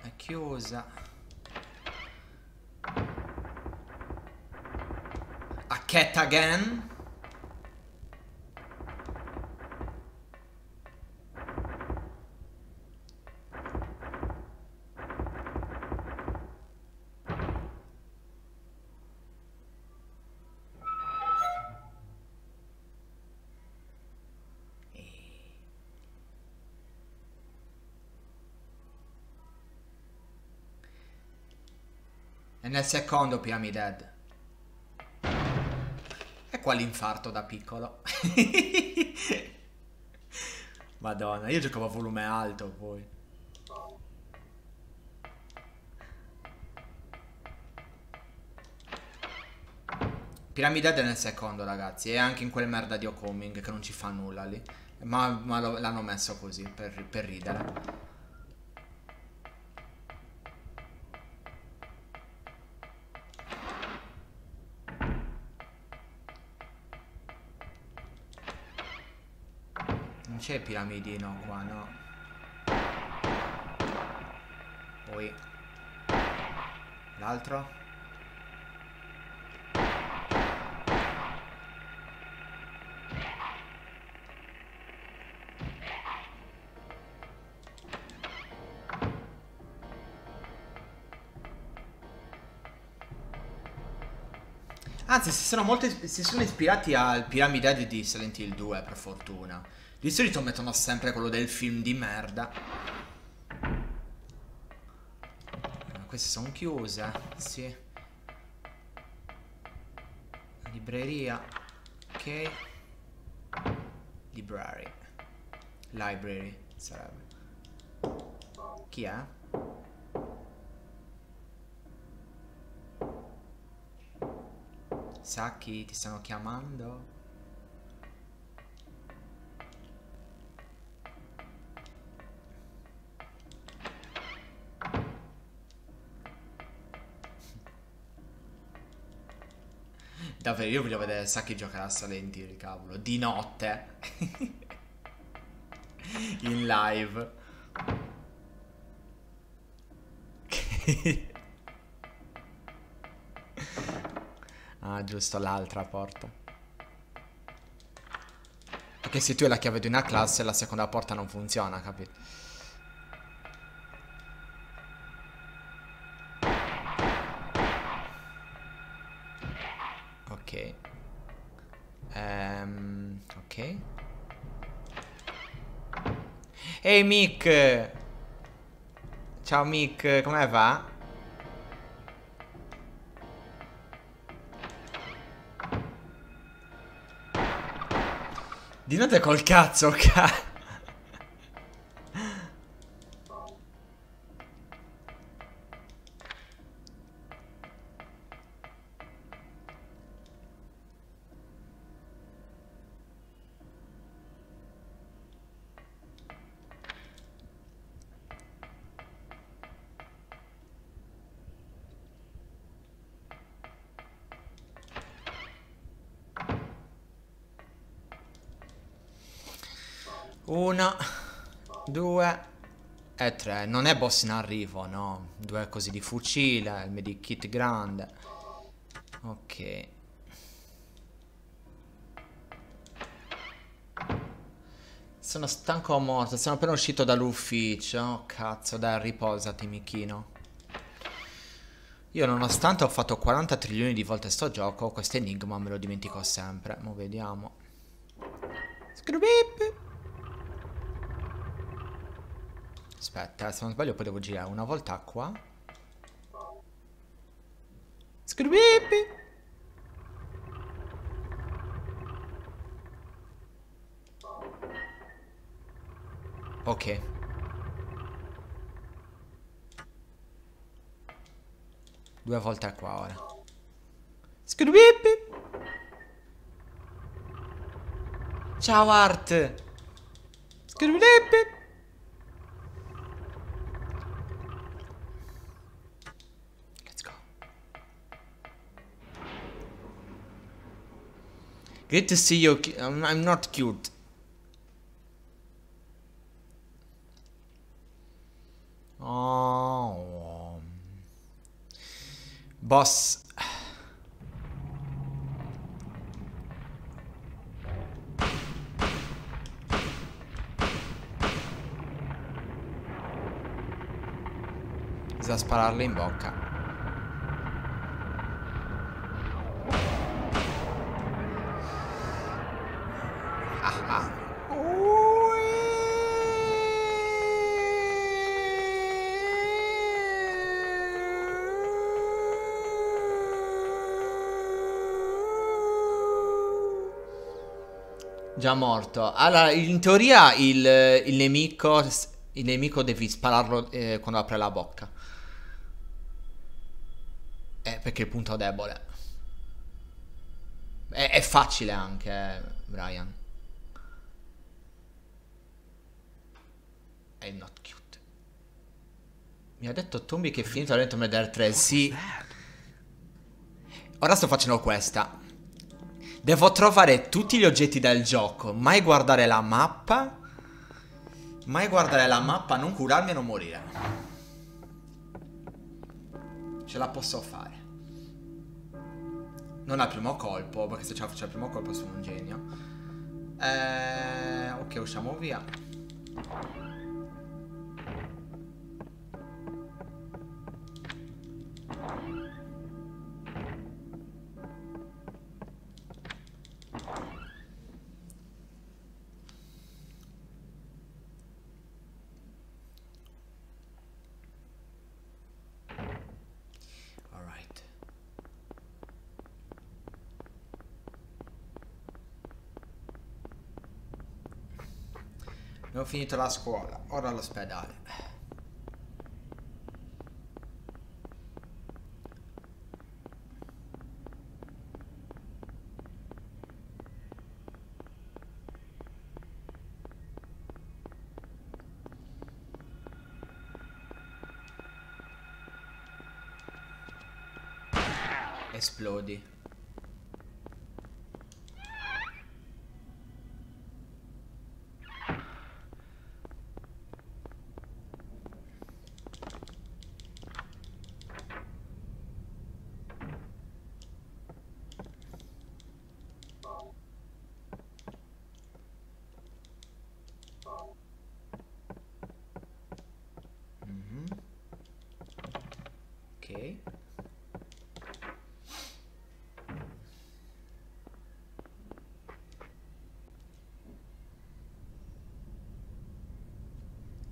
è chiusa cat again? E nel secondo Pyramid Head. Qua l'infarto da piccolo. (laughs) Madonna, io giocavo a volume alto poi. È nel secondo, ragazzi. E anche in quel merda di Ocoming che non ci fa nulla lì. Ma, ma l'hanno messo così, per, per ridere. C'è piramidino qua, no. Poi... L'altro? Anzi, si sono, molto, si sono ispirati al Pyramid Head di Silent Hill 2, per fortuna. Di solito mettono sempre quello del film di merda. Ah, Queste sono chiuse, sì. Libreria. Ok. Library. Library sarebbe. Chi è? Sacchi, ti stanno chiamando? (laughs) Davvero, io voglio vedere Sacchi giocare a Silent Hill, cavolo. Di notte. (laughs) In live. (laughs) ah, giusto, l'altra porta. Perché se tu hai la chiave di una classe, la seconda porta non funziona, capito? Ok. Ehm, ok. Ehi Mick! Ciao Mick, come va? Di notte col cazzo, ca... e tre. Non è boss in arrivo, no. Due così di fucile, il medikit grande. Ok. Sono stanco morto, sono appena uscito dall'ufficio. Oh, cazzo, dai, riposati, Michino. Io nonostante ho fatto 40 trilioni di volte sto gioco, questo enigma me lo dimentico sempre. Mo' vediamo. Scrubip. Aspetta, se non sbaglio poi devo girare una volta qua. Scrubip. Ok. Due volte qua ora. Scrubip. Ciao Art. Scrubip. Good to see you. I'm, not cute. Oh. Boss. Bisogna spararle in bocca. Morto. Allora, in teoria il, il nemico. Il nemico devi spararlo eh, quando apre la bocca. Eh, perché il punto debole. È, è facile anche, eh, Brian. È not cute. Mi ha detto Tombi che è finito la Tomb Raider 3. Sì. Ora sto facendo questa. Devo trovare tutti gli oggetti del gioco. Mai guardare la mappa. Mai guardare la mappa, non curarmi e non morire. Ce la posso fare. Non al primo colpo, perché se ce la faccio al primo colpo sono un genio. Eh, ok, usciamo via. Alright. Abbiamo finito la scuola, ora l'ospedale.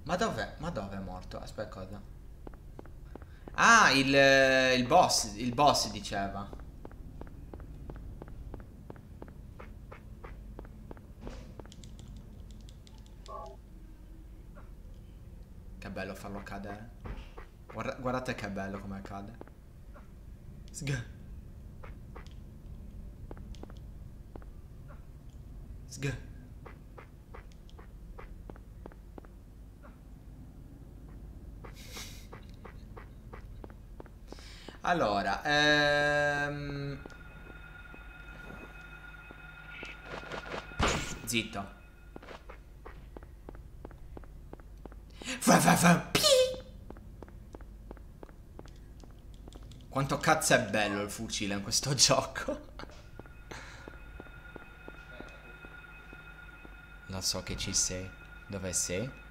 Ma dov'è? Ma dov'è morto? Aspetta cosa? Ah, il, eh, il boss, il boss diceva. Che bello farlo cadere. Guarda- guardate che bello come cade. Sg. Allora, ehm... Zitto. Fa fa fa. Quanto cazzo è bello il fucile in questo (laughs) gioco. Lo so che ci sei. Dove sei?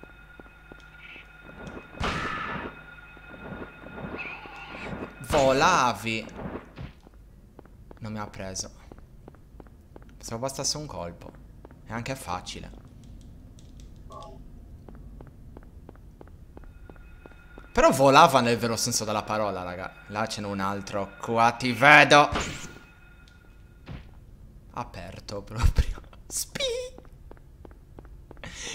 Volavi. Non mi ha preso. Pensavo bastasse un colpo. È anche facile. Però volava nel vero senso della parola, raga. Là ce n'è un altro. Qua ti vedo. Aperto proprio. (laughs) Spi.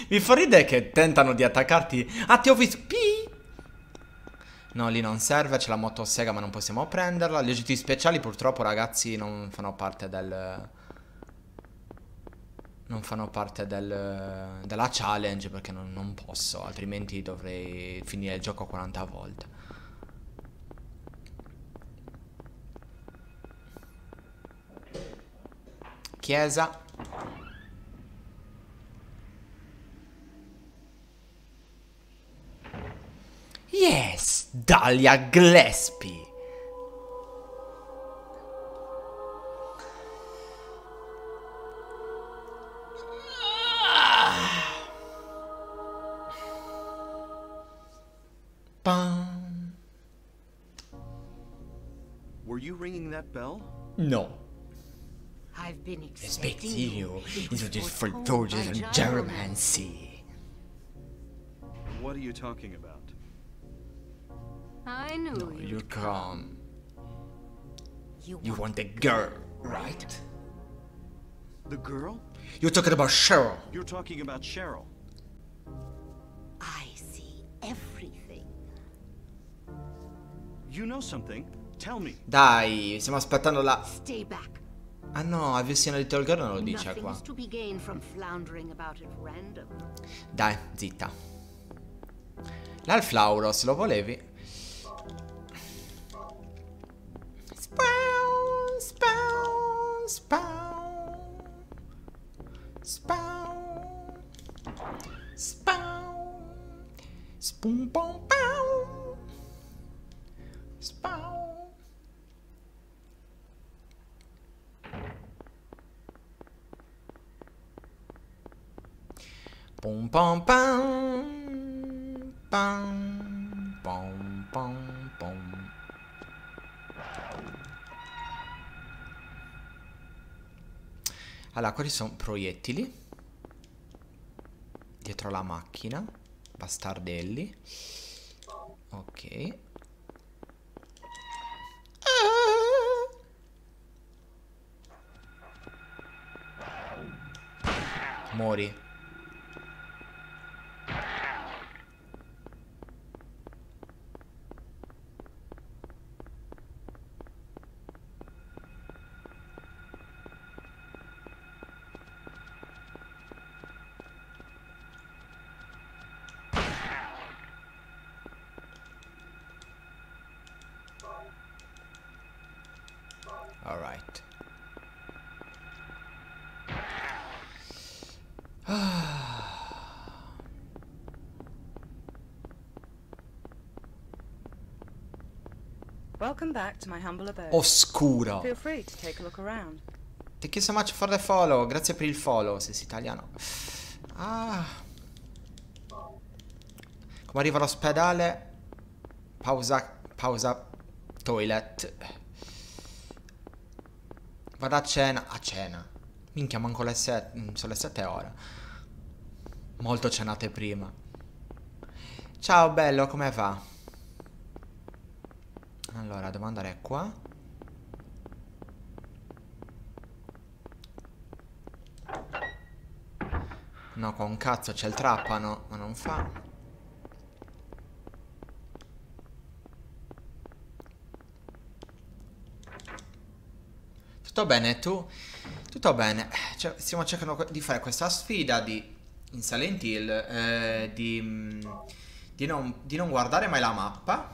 Mi fa ridere che tentano di attaccarti. Ah, ti ho visto. No, lì non serve, c'è la motosega ma non possiamo prenderla. Gli oggetti speciali purtroppo ragazzi non fanno parte del... Non fanno parte del, della challenge perché non, non posso, altrimenti dovrei finire il gioco 40 volte. Chiesa. Dahlia Gillespie. Pam. Were you ringing that bell? No. I've been expecting Expecting you It was into this foretold forgeries and gyromancy. geromancy. What are you talking about? I knew You you'd come. You, You want the girl, right? The girl? You're talking about Cheryl. You're talking about Cheryl. I see everything. You know something? Tell me. Dai, stiamo aspettando la... Stay back. Ah no, la versione di Little Girl non lo dice qua. Dai, zitta. L'Alflauros, lo volevi? Bounce, bounce, bounce. Bounce. Spow. Spoon, boom, bow. Boom, boom, boom. Boom, boom, boom. Allora, quali sono proiettili? Dietro la macchina. Bastardelli. Ok. Mori. Oscuro. Thank you so much for the follow. Grazie per il follow, se sei italiano. Ah. Come arrivo all'ospedale? Pausa, pausa, toilet. Vado a cena. A cena. Minchia, manco le sette. Sono le sette ore. Molto cenate prima. Ciao bello, come va? Allora, devo andare qua. No, con cazzo c'è il trappano, ma non fa. Tutto bene, tu? Tutto bene. Cioè, stiamo cercando di fare questa sfida di in Silent Hill eh, di, mm, di, non, di non guardare mai la mappa,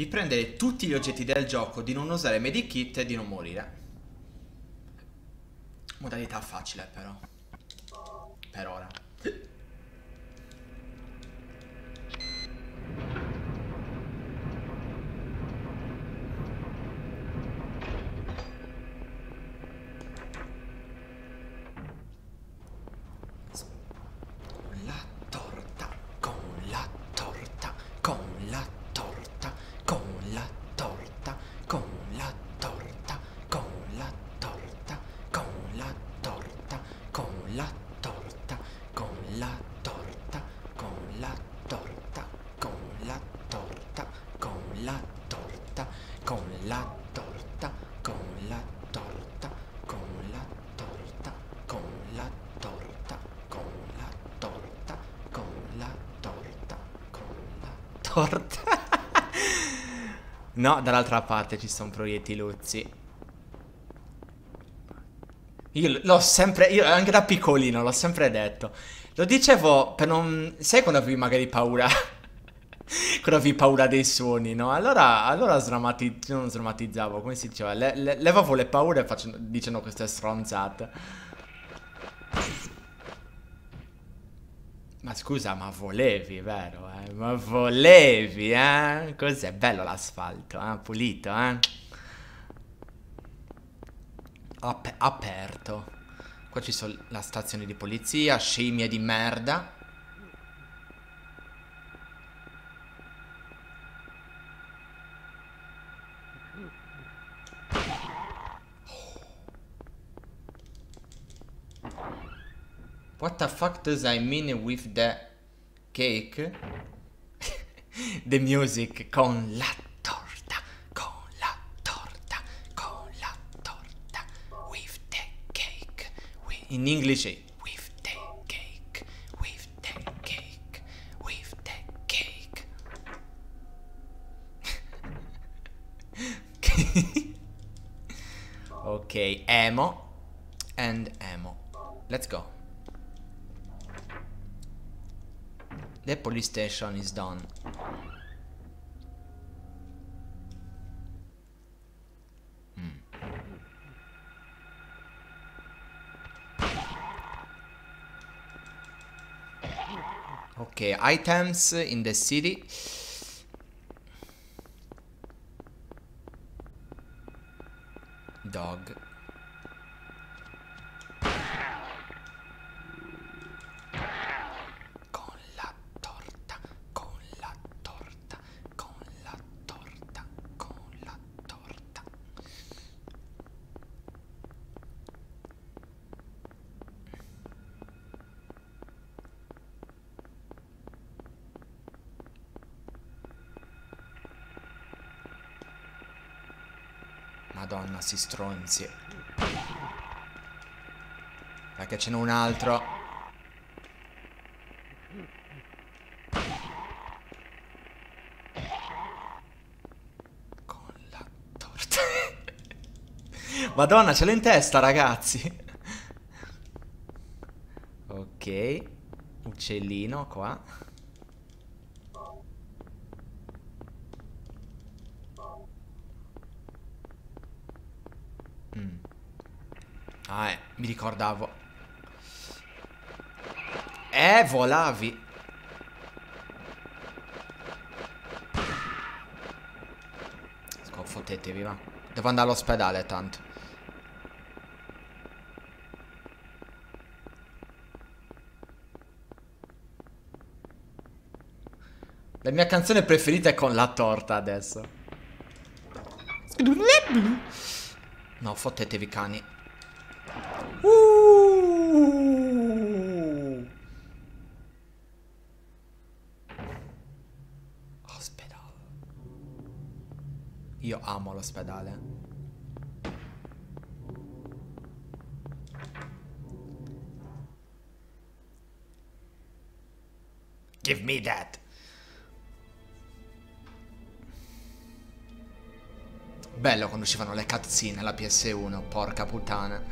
di prendere tutti gli oggetti del gioco, di non usare medikit e di non morire. Modalità facile però. Per ora. No, dall'altra parte ci sono proiettiluzzi. Io l'ho sempre, io anche da piccolino l'ho sempre detto. Lo dicevo per non... Sai quando avevi magari paura? (laughs) quando avevi paura dei suoni, no? Allora, allora sdrammati... non sdrammatizzavo, come si diceva? Le, le- levavo le paure facendo, dicendo queste stronzate. Ma scusa, ma volevi, vero? Eh? Ma volevi, eh? Cos'è bello l'asfalto, eh? Pulito, eh? Ap- aperto. Qua ci sono la stazione di polizia, scimmie di merda. What the fuck does I mean with the cake? (laughs) the music con la torta, con la torta, con la torta, with the cake. Wi- In English è with the cake, with the cake, with the cake. (laughs) ok, emo and emo. Let's go. The police station is done. Mm. Okay, items in the city. Dog. Si stronzi. Perché ce n'è un altro. Con la torta. (laughs) Madonna, ce l'ho in testa, ragazzi. Ok. Uccellino qua. Mm. Ah, eh, mi ricordavo. Eh, volavi. Fottetevi, va. Devo andare all'ospedale, tanto. La mia canzone preferita è con la torta adesso. No, fottetevi cani. Uh. Ospedale. Io amo l'ospedale. Give me that. Bello quando uscivano le cutscene alla PS1, porca puttana.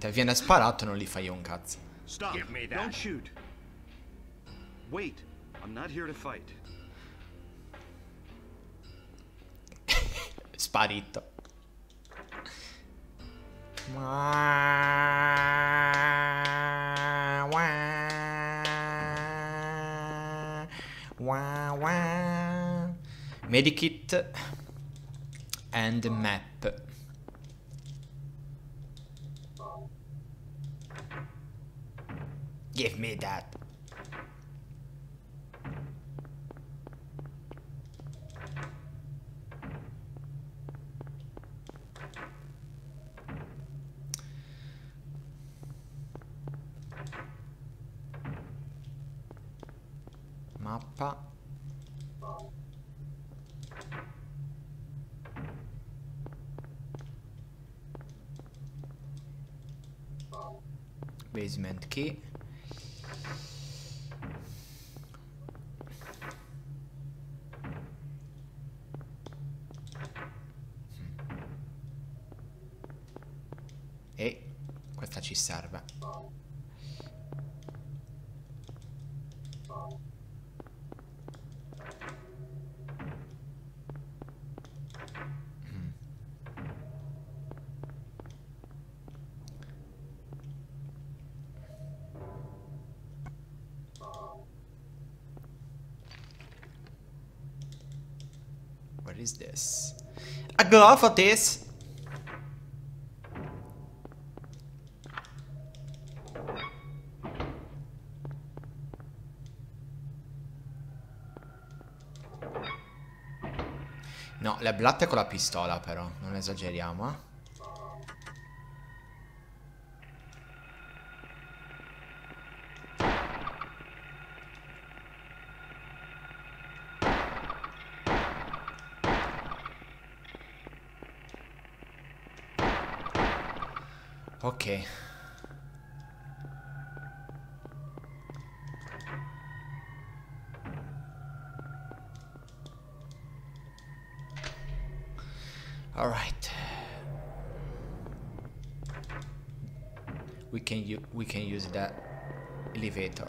Niente, viene sparato e non gli fai un cazzo. Stop. Give me that. Don't shoot. Wait. I'm not here to fight. (laughs) Sparito. Medikit and map. Give me that. A glove for this. No, le blatte con la pistola però, non esageriamo, eh. Ok. All right. We can we can use that elevator.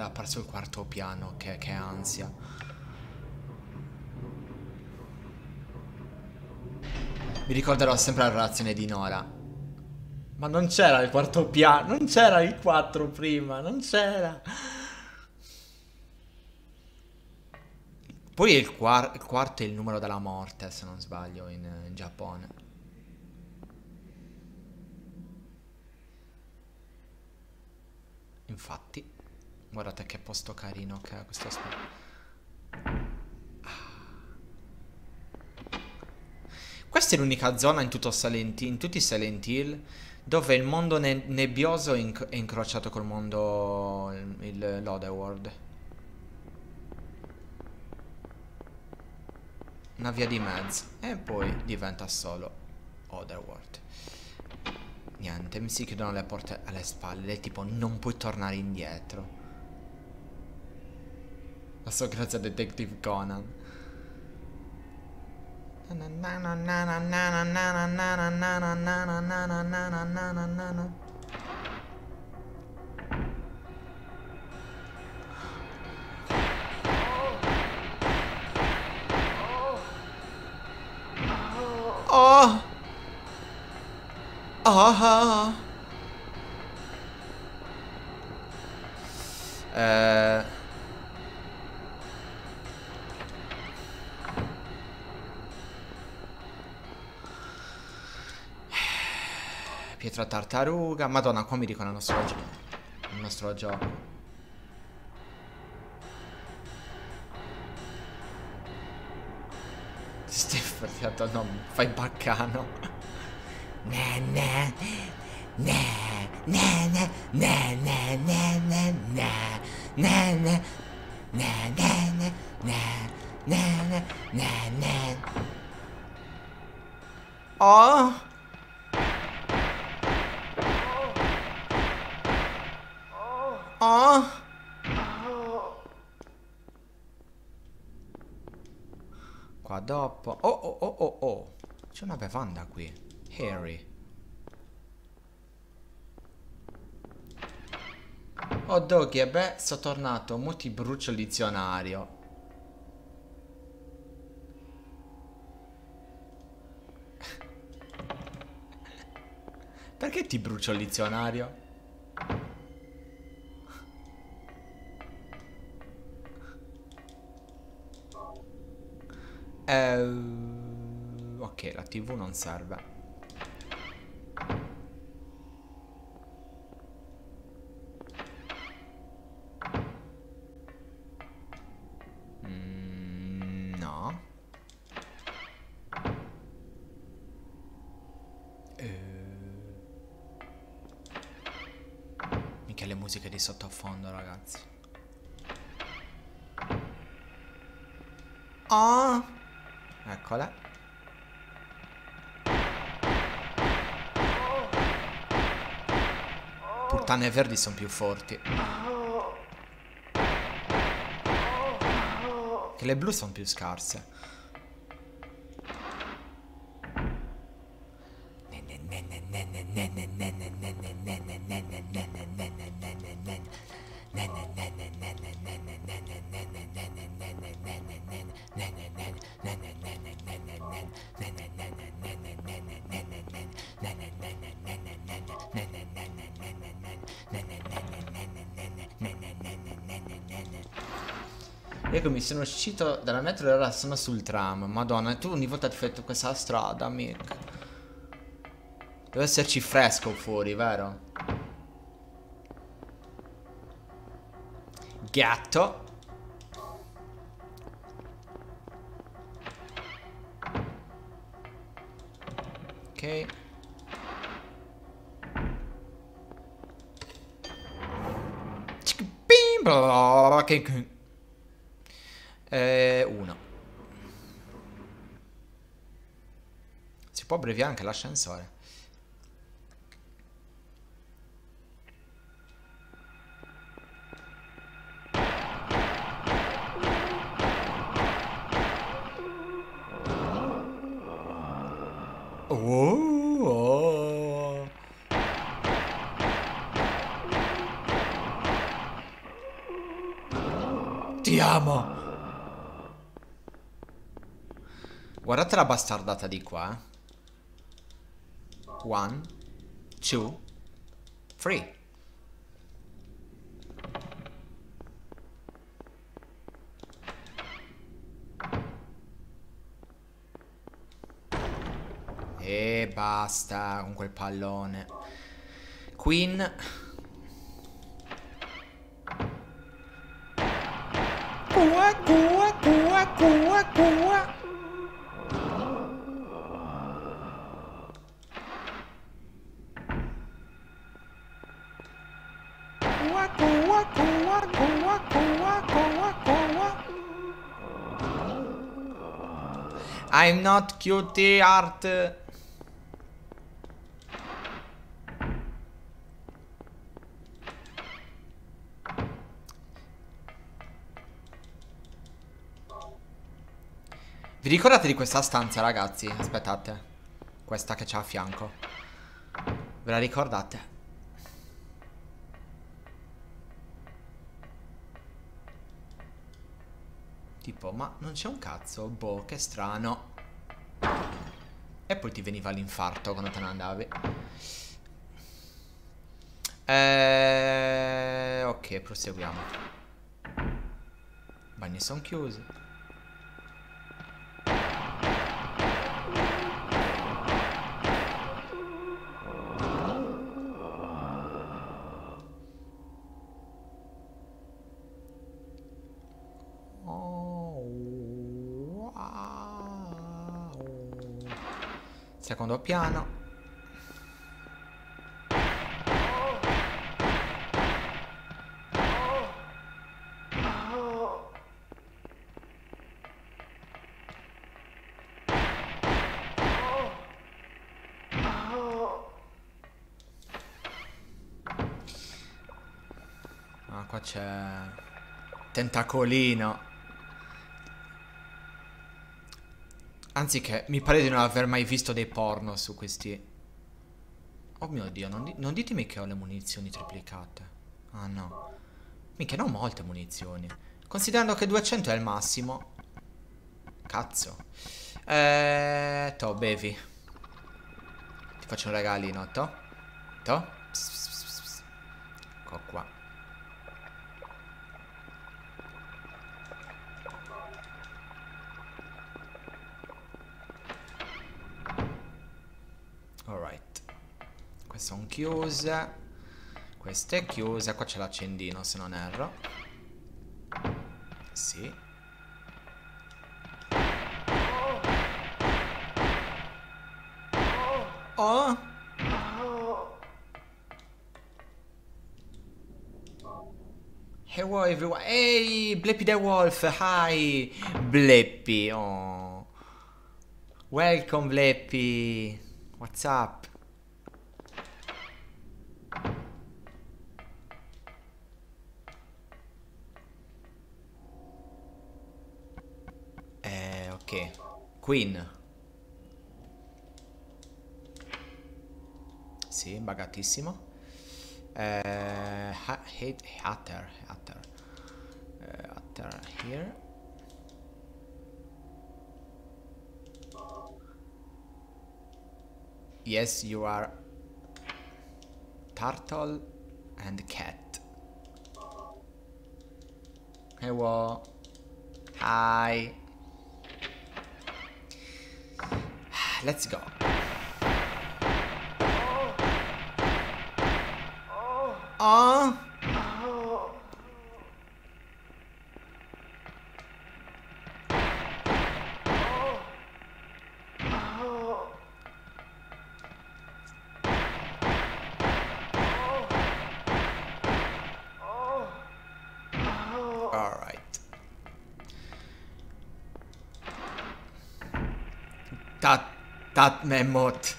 È apparso il quarto piano, che, che ansia. Mi ricorderò sempre la relazione di Nora. Ma non c'era il quarto piano, non c'era il 4 prima, non c'era. Poi il, quar- il quarto è il numero della morte, se non sbaglio, in, in Giappone. Infatti, guardate che posto carino che è questo aspetto. Questa è l'unica zona in, Silent in tutti i Silent Hill dove il mondo ne- nebbioso inc- è incrociato col mondo il, Lodeworld. Una via di mezzo e poi diventa solo Otherworld. Niente, mi si chiudono le porte alle spalle, tipo non puoi tornare indietro. Was so gerade der Detective Gornan. Na na na na na na na na na na na na na na na na na na na na Pietra tartaruga. Madonna, qua mi dicono il nostro gioco. Il nostro gioco. Steve, no, fai baccano. Na na na na na na na na na na na na na na na na na Oh Oh Qua dopo. Oh oh oh oh oh. C'è una bevanda qui. Harry. Oh Doggy, e beh, sono tornato, mo brucio il dizionario. (laughs) Perché ti brucio il dizionario? Tv non serve. Fontane verdi sono più forti. Che le blu sono più scarse. Sono uscito dalla metro e ora sono sul tram. Madonna, tu ogni volta ti fai questa strada, amico. Deve esserci fresco fuori, vero? Gatto. Ok. Bim, che- Abbreviare anche l'ascensore. Oh, oh. Ti amo. Guardate la bastardata di qua. eh. One, two, three. E basta con quel pallone. Queen. Cua, cua, cua, cua, cua. Cua, cua, cua, cua, cua, cua, cua. I'm not cutie art. Vi ricordate di questa stanza, ragazzi? Aspettate. Questa che c'è a fianco. Ve la ricordate? Tipo, ma non c'è un cazzo? Boh, che strano. E poi ti veniva l'infarto quando te ne andavi. Eh, ok, proseguiamo. Bagni sono chiusi. Secondo piano. Ah, qua c'è tentacolino. Anziché, mi pare di non aver mai visto dei porno su questi. Oh mio dio, non, di- non ditemi che ho le munizioni triplicate. Ah no. Mica non ho molte munizioni. Considerando che 200 è il massimo. Cazzo. Eh, to, bevi. Ti faccio un regalino, to. To. Pss, pss. Chiuse. Questa è chiusa. Qua c'è l'accendino se non erro. Sì. Oh! Hello everyone. Hey, Bleppy the Wolf. Hi, Bleppy. Oh. Welcome, Bleppy. What's up? Queen. Sì, bagatissimo. Eh, ha- hate, hatter, hatter. Eh, hatter here. Yes, you are turtle and cat. Hello. Hi. Let's go. Oh. All mammoth.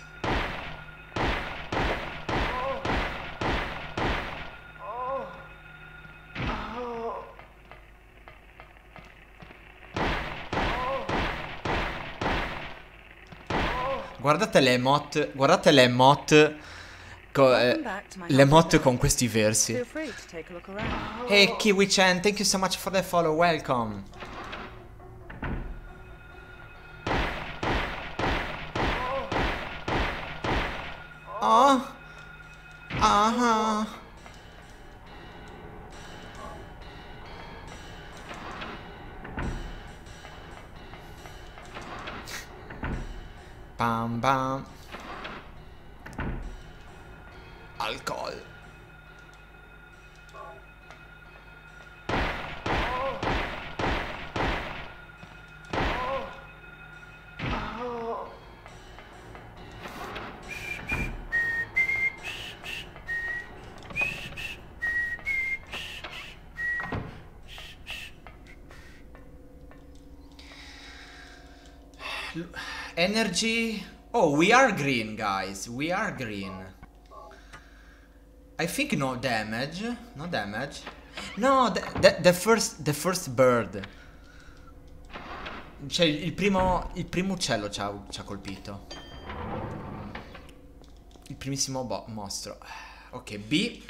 Guardate le emote, guardate le emote, co- eh, le abode. con questi versi. Hey Kiwi Chan, thank you so much for the follow, welcome. Energy. Oh, we are green, guys. We are green. I think no damage. No damage. No, the, the, the first the first bird. Cioè, il primo il primo uccello ci ha, ci ha colpito. Il primissimo mostro. Ok, B.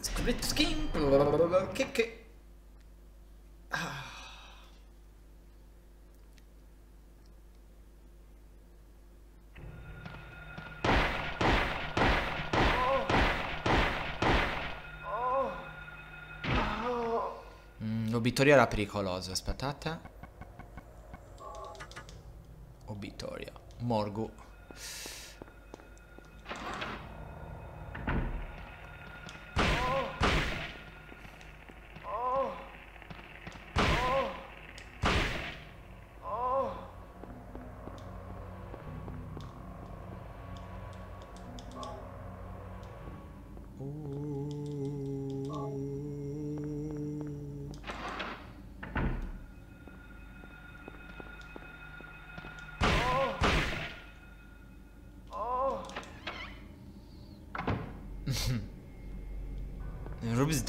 Split skin. Che che L'obitorio era pericoloso, aspettate. Obitorio. Morgu.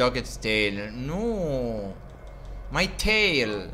Dog its tail. No. My tail.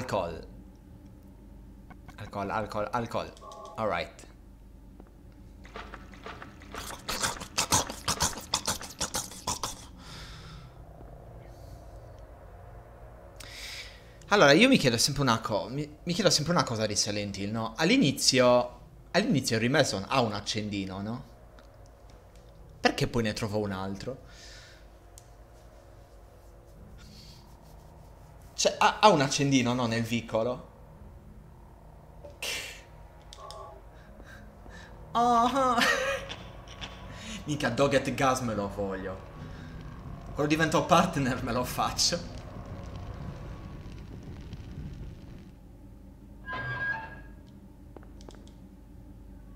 Alcohol. Alcohol, alcohol, alcohol. All right. Allora, io mi chiedo sempre una cosa, mi, mi chiedo sempre una cosa di Silent Hill, no? All'inizio, all'inizio il Rimelson ha un accendino, no? Perché poi ne trovo un altro? ha un accendino, no, nel vicolo. Oh. (laughs) Mica Doggett Gas me lo voglio. Quando divento partner me lo faccio.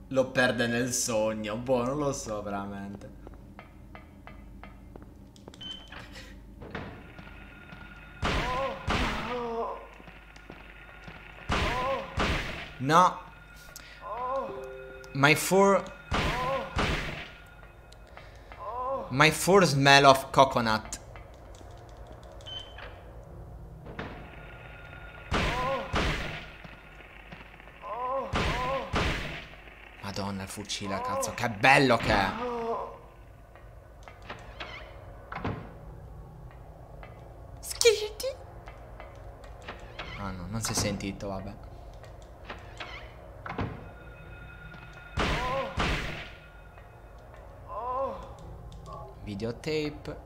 Lo perde nel sogno, boh, non lo so veramente. No. My four... My four smell of coconut. Madonna il fucile, cazzo, che bello che è. Schiriti. Ah no, non si è sentito, vabbè. Videotape.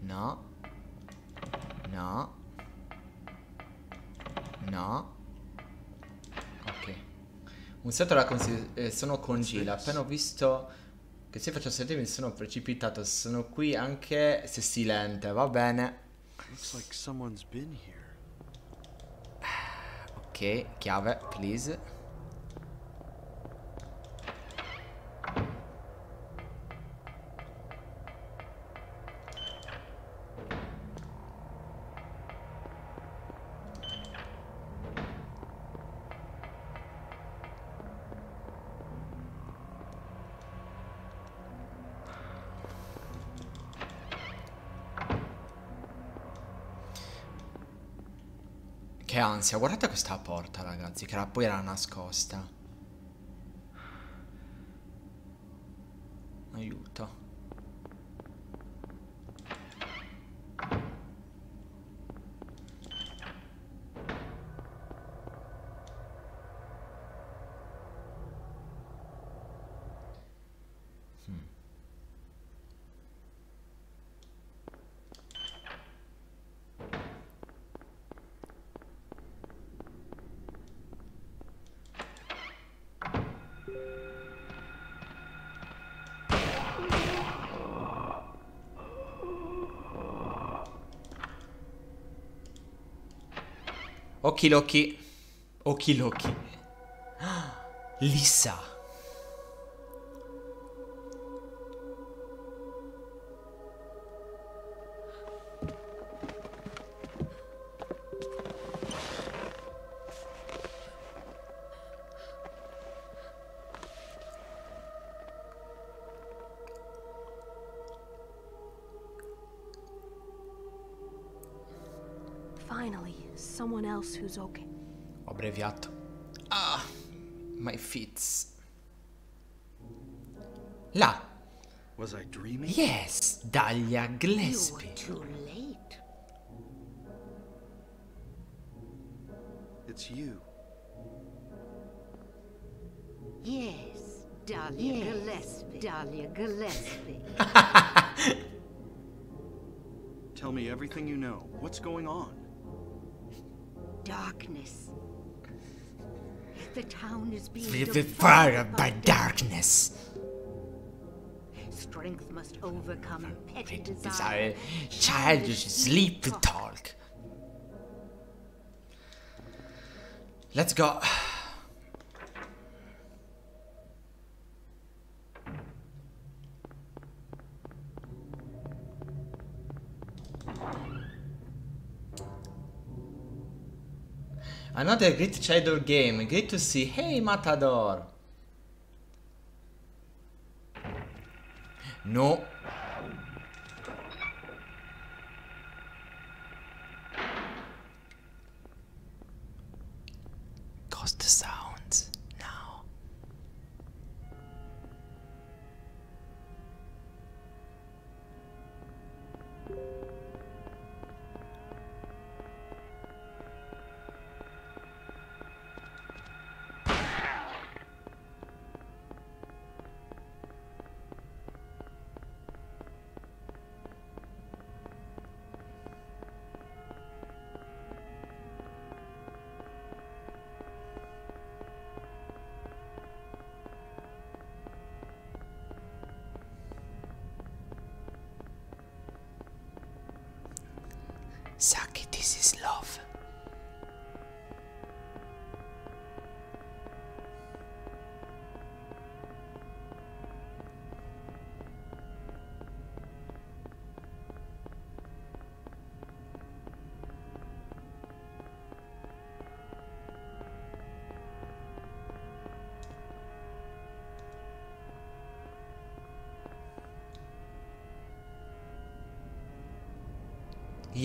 No. No. No. Ok. Un set consi- eh, sono con Gila. Appena ho visto che si faccia sentire mi sono precipitato. Sono qui anche se silente. Va bene. Ok, chiave, please. Che ansia, guardate questa porta, ragazzi, che era, poi era nascosta. Aiuto. Occhi l'occhi. Occhi l'occhi. Lisa. Yes, Dahlia You Gillespie. were too late. It's you. Yes, Dahlia Gillespie. Dahlia Gillespie. (laughs) Tell me everything you know. What's going on? Darkness. The town is being Devoured devoured by darkness. Strength must overcome petty Desire, childish sleep talk. Let's go. Another great shadow game. Great to see. Hey, Matador. No.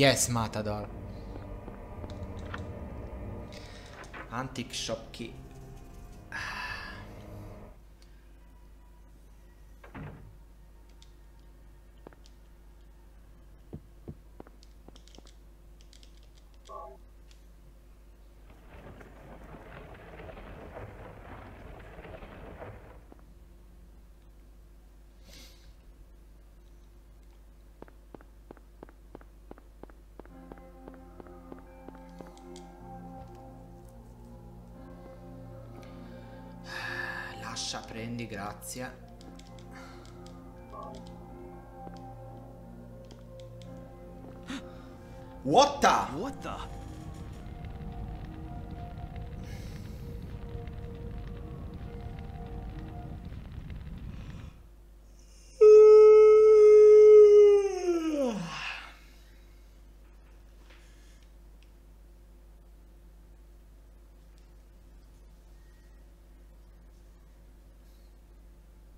Yes, Matador. Antique shop. Grazie. What the? What the?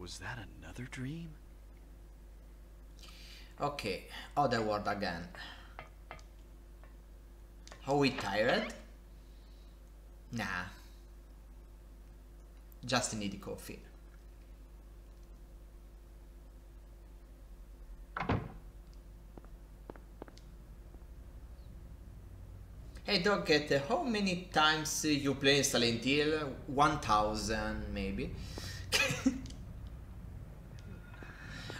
Was that another dream? Okay, other word again. Are we tired? Nah. Just need coffee. Hey dog, get how many times you play Silent Hill? 1000 maybe. (laughs)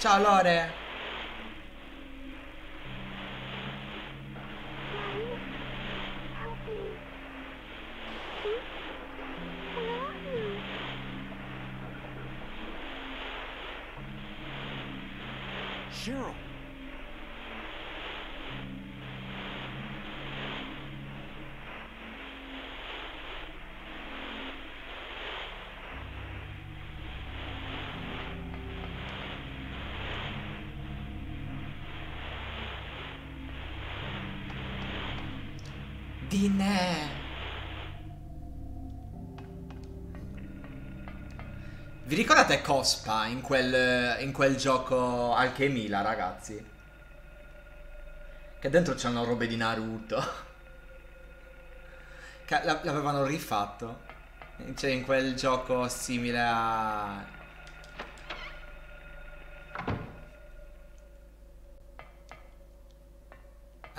Ciao Lore! Help me. Please? Where are you? Cheryl! Dinè! Vi ricordate Cospa in quel, in quel gioco Alchemila, ragazzi? Che dentro c'erano robe di Naruto. Che l'avevano rifatto. Cioè in quel gioco simile a...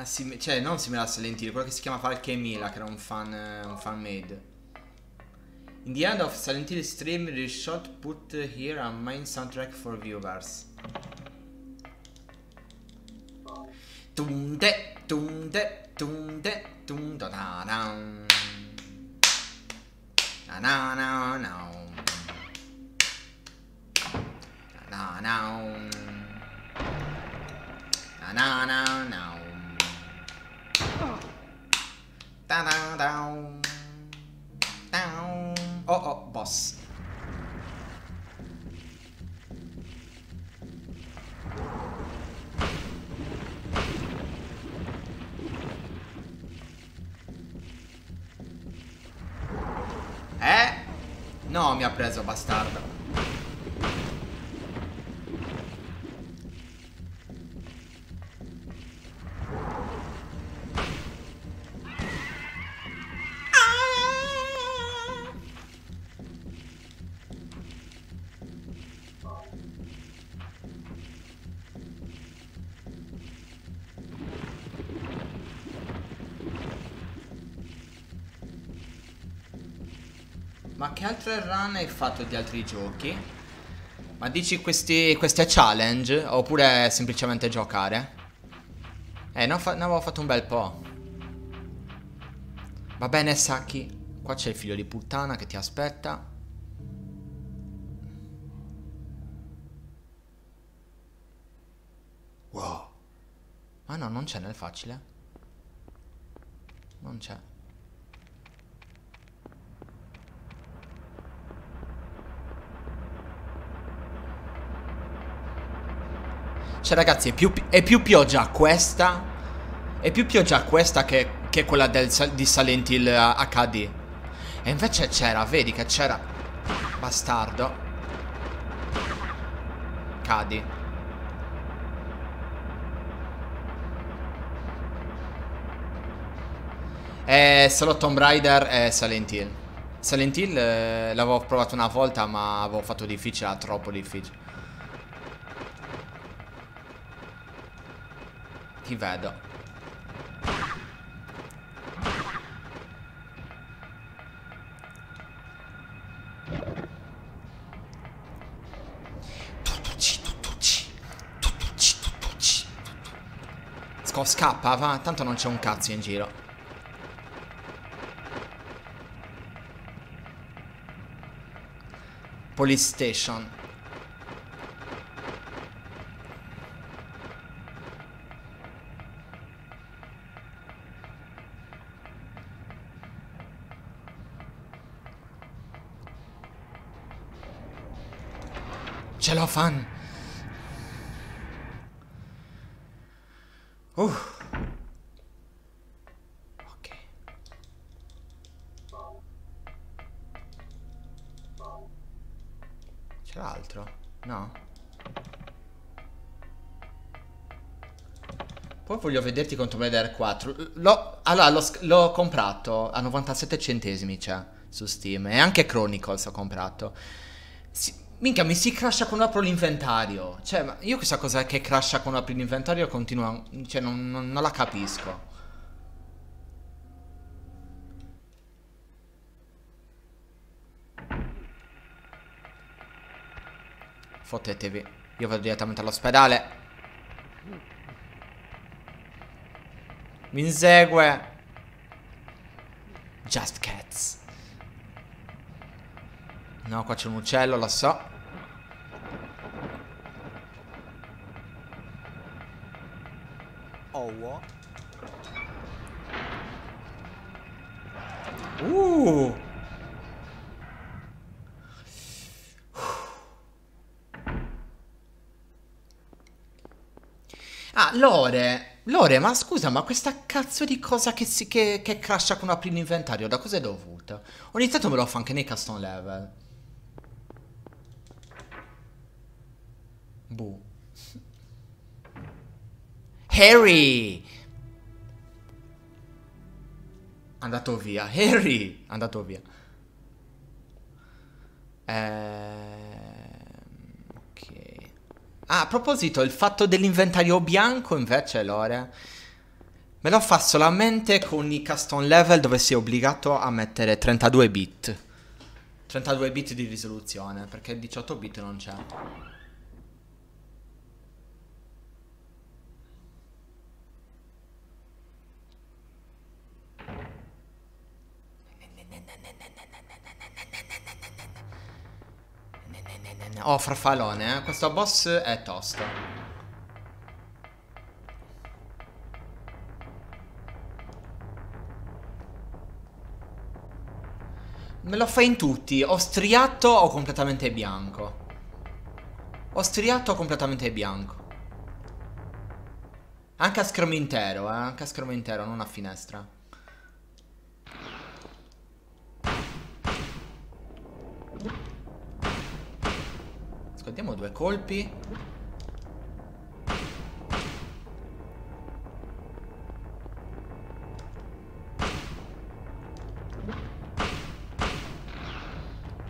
a sim- cioè non simile a Silent Hill, quello che si chiama Alchemila, che era un fan, eh, un fan made. In the end of Silent stream, the shot put here a main soundtrack for viewers. Tunde, tunde, tunde, tunda na na. Na na na na. Na na na. Na na na na. Tadadão. Tadadão. Oh, oh, boss. É? Não me apresa, bastardo. Altre run hai fatto di altri giochi? Ma dici questi, queste challenge? Oppure semplicemente giocare? Eh, ne, fa ne avevo fatto un bel po'. Va bene, Saki. Qua c'è il figlio di puttana che ti aspetta. Wow. Ma no, non c'è nel facile. Non c'è. Cioè ragazzi è più, è più pioggia questa È più pioggia questa che, che quella del, di Silent Hill HD E invece c'era, vedi che c'era Bastardo. Cadi È solo Tomb Raider e Silent Hill. Silent Hill eh, l'avevo provato una volta ma avevo fatto difficile, troppo difficile Ti vedo. Scappa, va, tanto non c'è un cazzo in giro. Police station. Fan. Uh. Ok. C'era altro? No? Poi voglio vederti con Tomb Raider 4. L'ho, allora, l'ho comprato a 97 centesimi, cioè, su Steam. E anche Chronicles ho comprato. Minchia, mi si crasha quando apro l'inventario. Cioè, ma io questa cosa che crasha quando apri l'inventario continua... Cioè, non, non, non la capisco. Fottetevi. Io vado direttamente all'ospedale. Mi insegue. Just cats. No, qua c'è un uccello, lo so. Oh? Uh. Ah, Lore. Lore, ma scusa, ma questa cazzo di cosa che, si, che, che crasha con apri l'inventario, da cosa è dovuta? Ogni tanto me lo fa anche nei custom level. Boh. Harry! Andato via. Harry! Andato via. Ehm, ok. Ah, a proposito, il fatto dell'inventario bianco invece, Lore, me lo fa solamente con i custom level dove sei obbligato a mettere 32 bit. 32 bit di risoluzione, perché 18 bit non c'è. Oh, farfallone, eh. Questo boss è tosto. Me lo fai in tutti, o striato o completamente bianco. O striato o completamente bianco. Anche a schermo intero, eh. Anche a schermo intero, non a finestra. Ascoltiamo due colpi.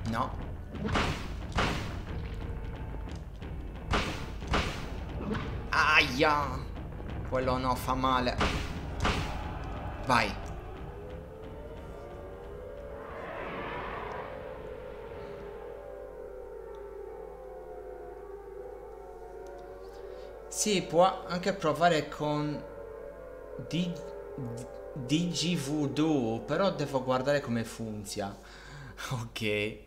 No. Aia. Quello no, fa male. Vai. Sì, può anche provare con D... DGVD, però devo guardare come funziona. (laughs) Ok.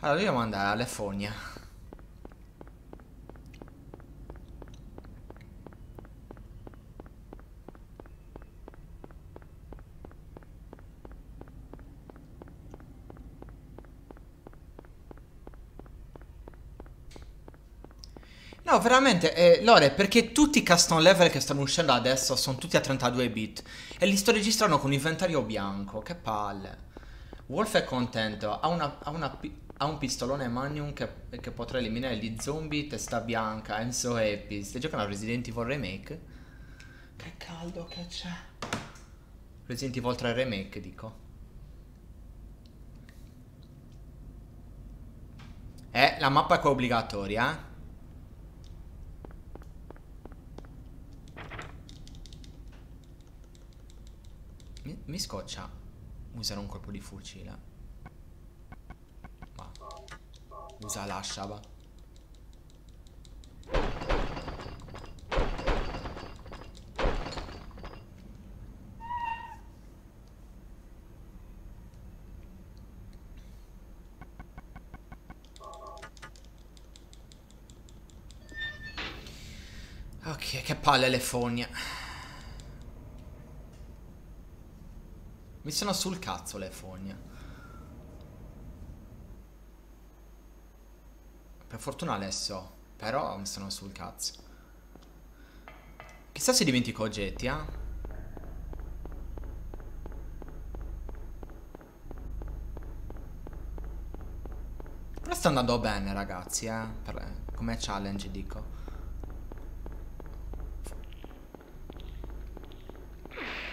Allora, dobbiamo andare alle Fonia. No, veramente, eh, Lore, perché tutti i custom level che stanno uscendo adesso sono tutti a 32 bit e li sto registrando con inventario bianco, che palle. Wolf è contento, ha, una, ha, una, ha un pistolone Magnum che, che, potrà eliminare gli zombie, testa bianca, I'm so happy. Stai giocando a Resident Evil Remake? Che caldo che c'è. Resident Evil 3 Remake, dico. Eh, la mappa è obbligatoria, eh. Mi, mi scoccia usare un colpo di fucile. Ma usa l'ascia, va. Ok, che palle le fogne. Mi sono sul cazzo le fogne. Per fortuna adesso. Però mi sono sul cazzo. Chissà se dimentico oggetti, eh? Però sta andando bene, ragazzi, eh? Per, come challenge, dico.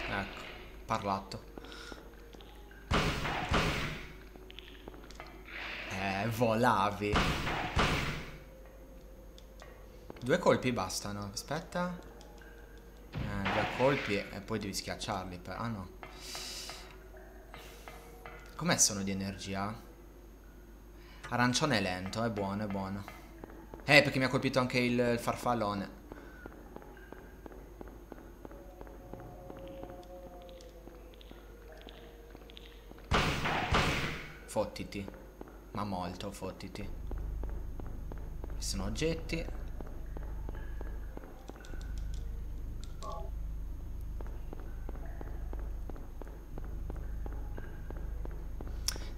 Ecco, parlato. Eh, volavi. Due colpi bastano. Aspetta. Eh, due colpi e poi devi schiacciarli. Per... Ah no. Com'è sono di energia? Arancione è lento, è buono, è buono. Eh, perché mi ha colpito anche il, il farfallone. Fottiti. Ma molto, fottiti. Ci sono oggetti.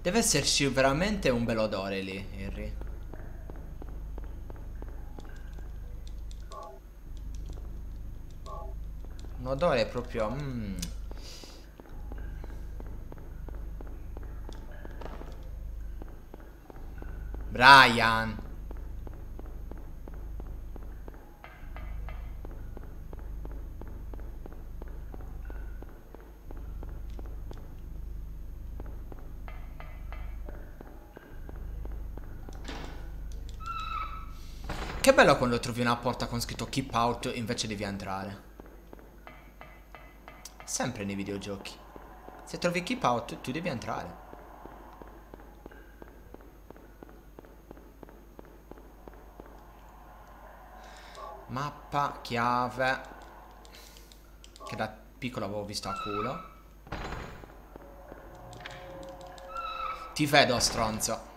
Deve esserci veramente un bel odore lì, Harry. Un odore proprio... Mm. Brian. Che bello quando trovi una porta con scritto keep out invece devi entrare. Sempre nei videogiochi. Se trovi keep out tu devi entrare. Mappa, chiave. Che da piccolo avevo visto a culo. Ti vedo, stronzo.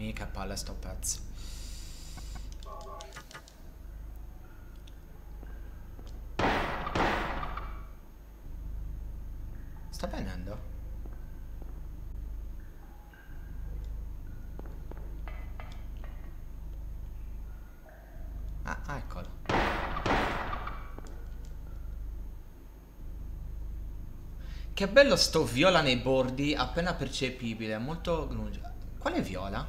Mica palle sto pezzo. Sta venendo? Ah, eccolo. Che bello sto viola nei bordi, appena percepibile, molto grunge. Quale viola?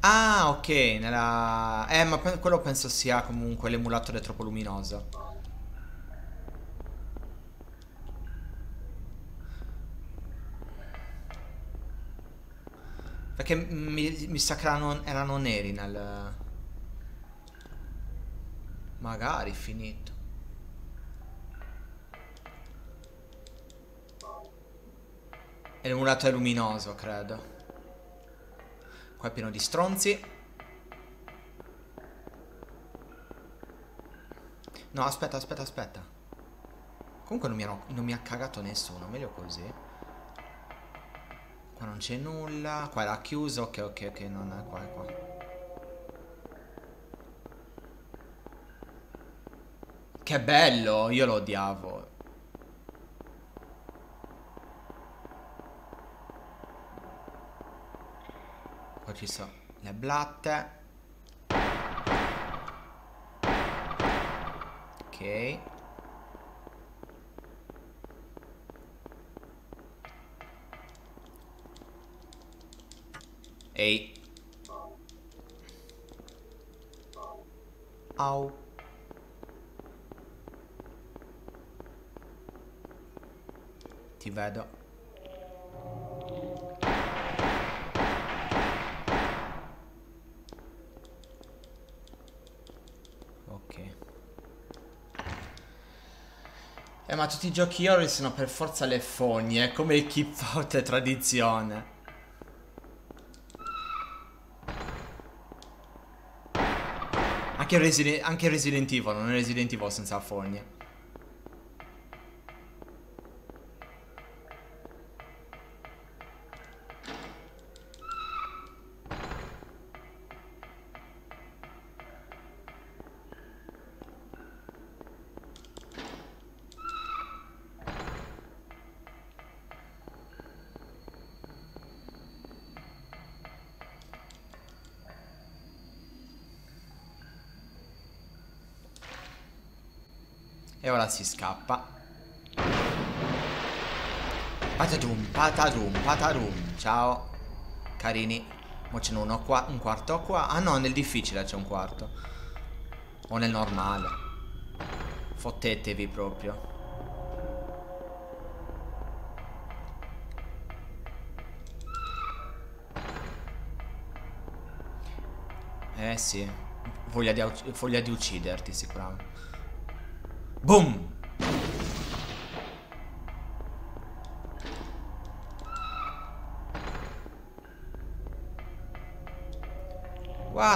Ah, ok, nella... Eh, ma quello penso sia comunque l'emulatore troppo luminoso. Perché mi, mi sa che erano, erano neri nel... Magari finito. È l'emulatore luminoso, credo. Qua è pieno di stronzi. No, aspetta, aspetta, aspetta. Comunque non mi, hanno- non mi ha cagato nessuno, meglio così. Qua non c'è nulla. Qua era chiuso. Ok, ok, ok. Non è qua, è qua. Che bello! Io lo odiavo. Qua ci sono le blatte. Ok. Ehi. Au. Ti vedo. Ok. Eh, ma tutti i giochi horror sono per forza le fogne, come il keep out è tradizione. Anche Resident, anche Resident Evil, non è Resident Evil senza fogne. E si scappa. Patadum, patadum, patadum. Ciao. Carini. Mo ce n'è uno qua, un quarto qua. Ah no, nel difficile c'è un quarto. O nel normale. Fottetevi proprio. Eh sì. Voglia di, voglia di ucciderti sicuramente. Boom!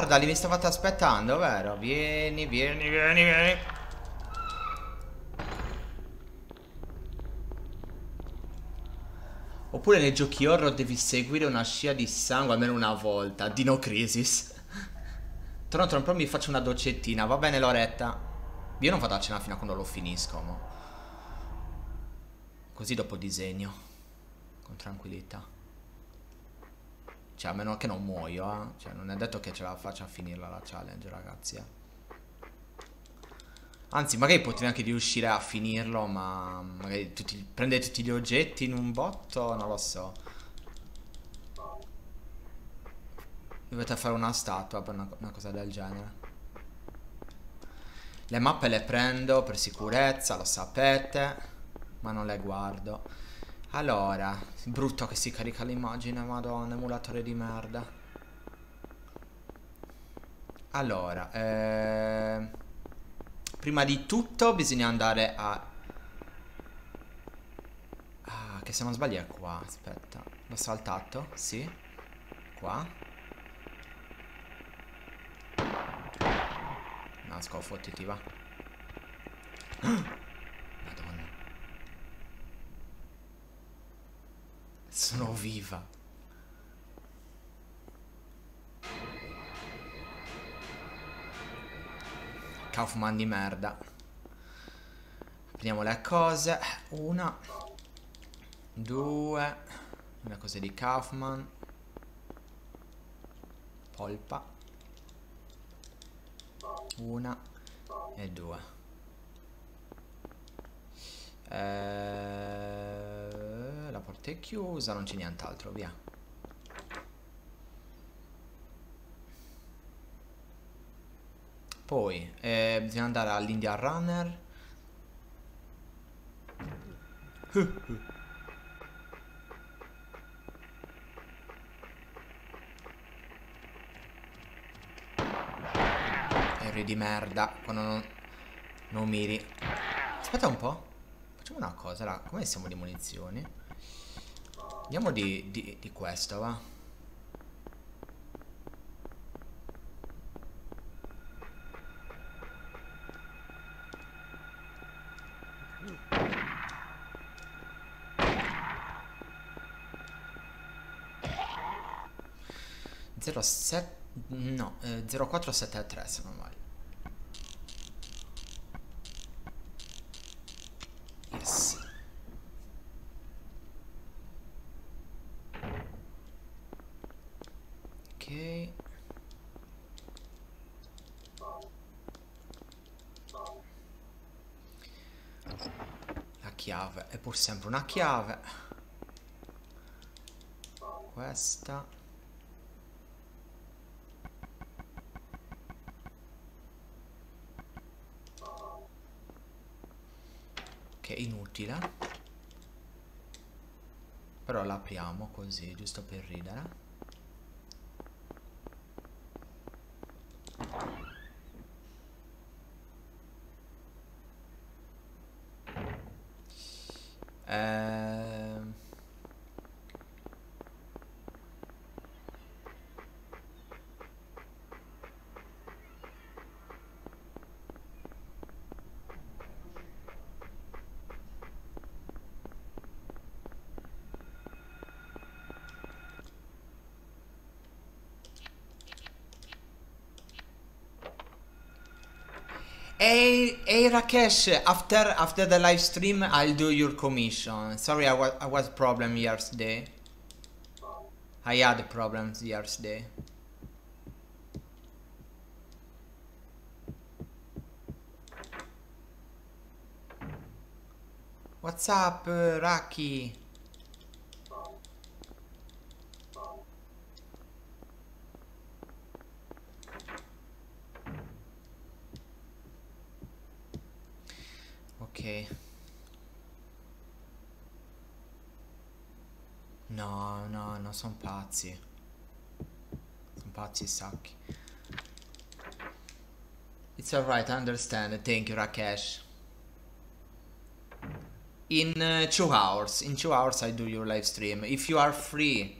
Guarda, li mi stavate aspettando, vero? Vieni, vieni, vieni, vieni. Oppure nei giochi horror devi seguire una scia di sangue almeno una volta. Dino Crisis. Tra l'altro, però mi faccio una doccettina. Va bene, Loretta. Io non vado a cena fino a quando lo finisco, mo. Così dopo disegno. Con tranquillità. Cioè, a meno che non muoio, eh. Cioè, non è detto che ce la faccia a finirla la challenge, ragazzi, eh. Anzi, magari potrei anche riuscire a finirlo, ma magari tutti, prendere tutti gli oggetti in un botto, non lo so. Dovete fare una statua per una, una cosa del genere. Le mappe le prendo per sicurezza, lo sapete, ma non le guardo. Allora, brutto che si carica l'immagine, madonna, emulatore di merda. Allora, eh, prima di tutto bisogna andare a... Ah, che se non sbaglio è qua, aspetta. L'ho saltato? Sì. Qua. No, scofottiti, va. (gasps) Madonna. Sono viva. Kaufman di merda. Prendiamo le cose. Una. Due. Una cosa di Kaufman. Polpa. Una e due. Eh, la porta è chiusa, non c'è nient'altro, via. Poi eh, bisogna andare all'India Runner. (laughs) Eri di merda quando non, non miri. Aspetta un po'. Facciamo una cosa, là. Come siamo di munizioni? Andiamo di, di, di questo, va. Zero set... No, eh, 0473 se non sbaglio. Yes. Ok. La chiave è pur sempre una chiave. Questa. Che è inutile. Però la apriamo così, giusto per ridere. Rakesh, after after the live stream, I'll do your commission. Sorry, I was I was problem yesterday. I had problems yesterday. What's up, uh, Raki? Ok. No, no, no, sono pazzi. Sono pazzi sacchi. It's alright, I understand. Thank you, Rakesh. In uh, two hours, in two hours I do your live stream. If you are free.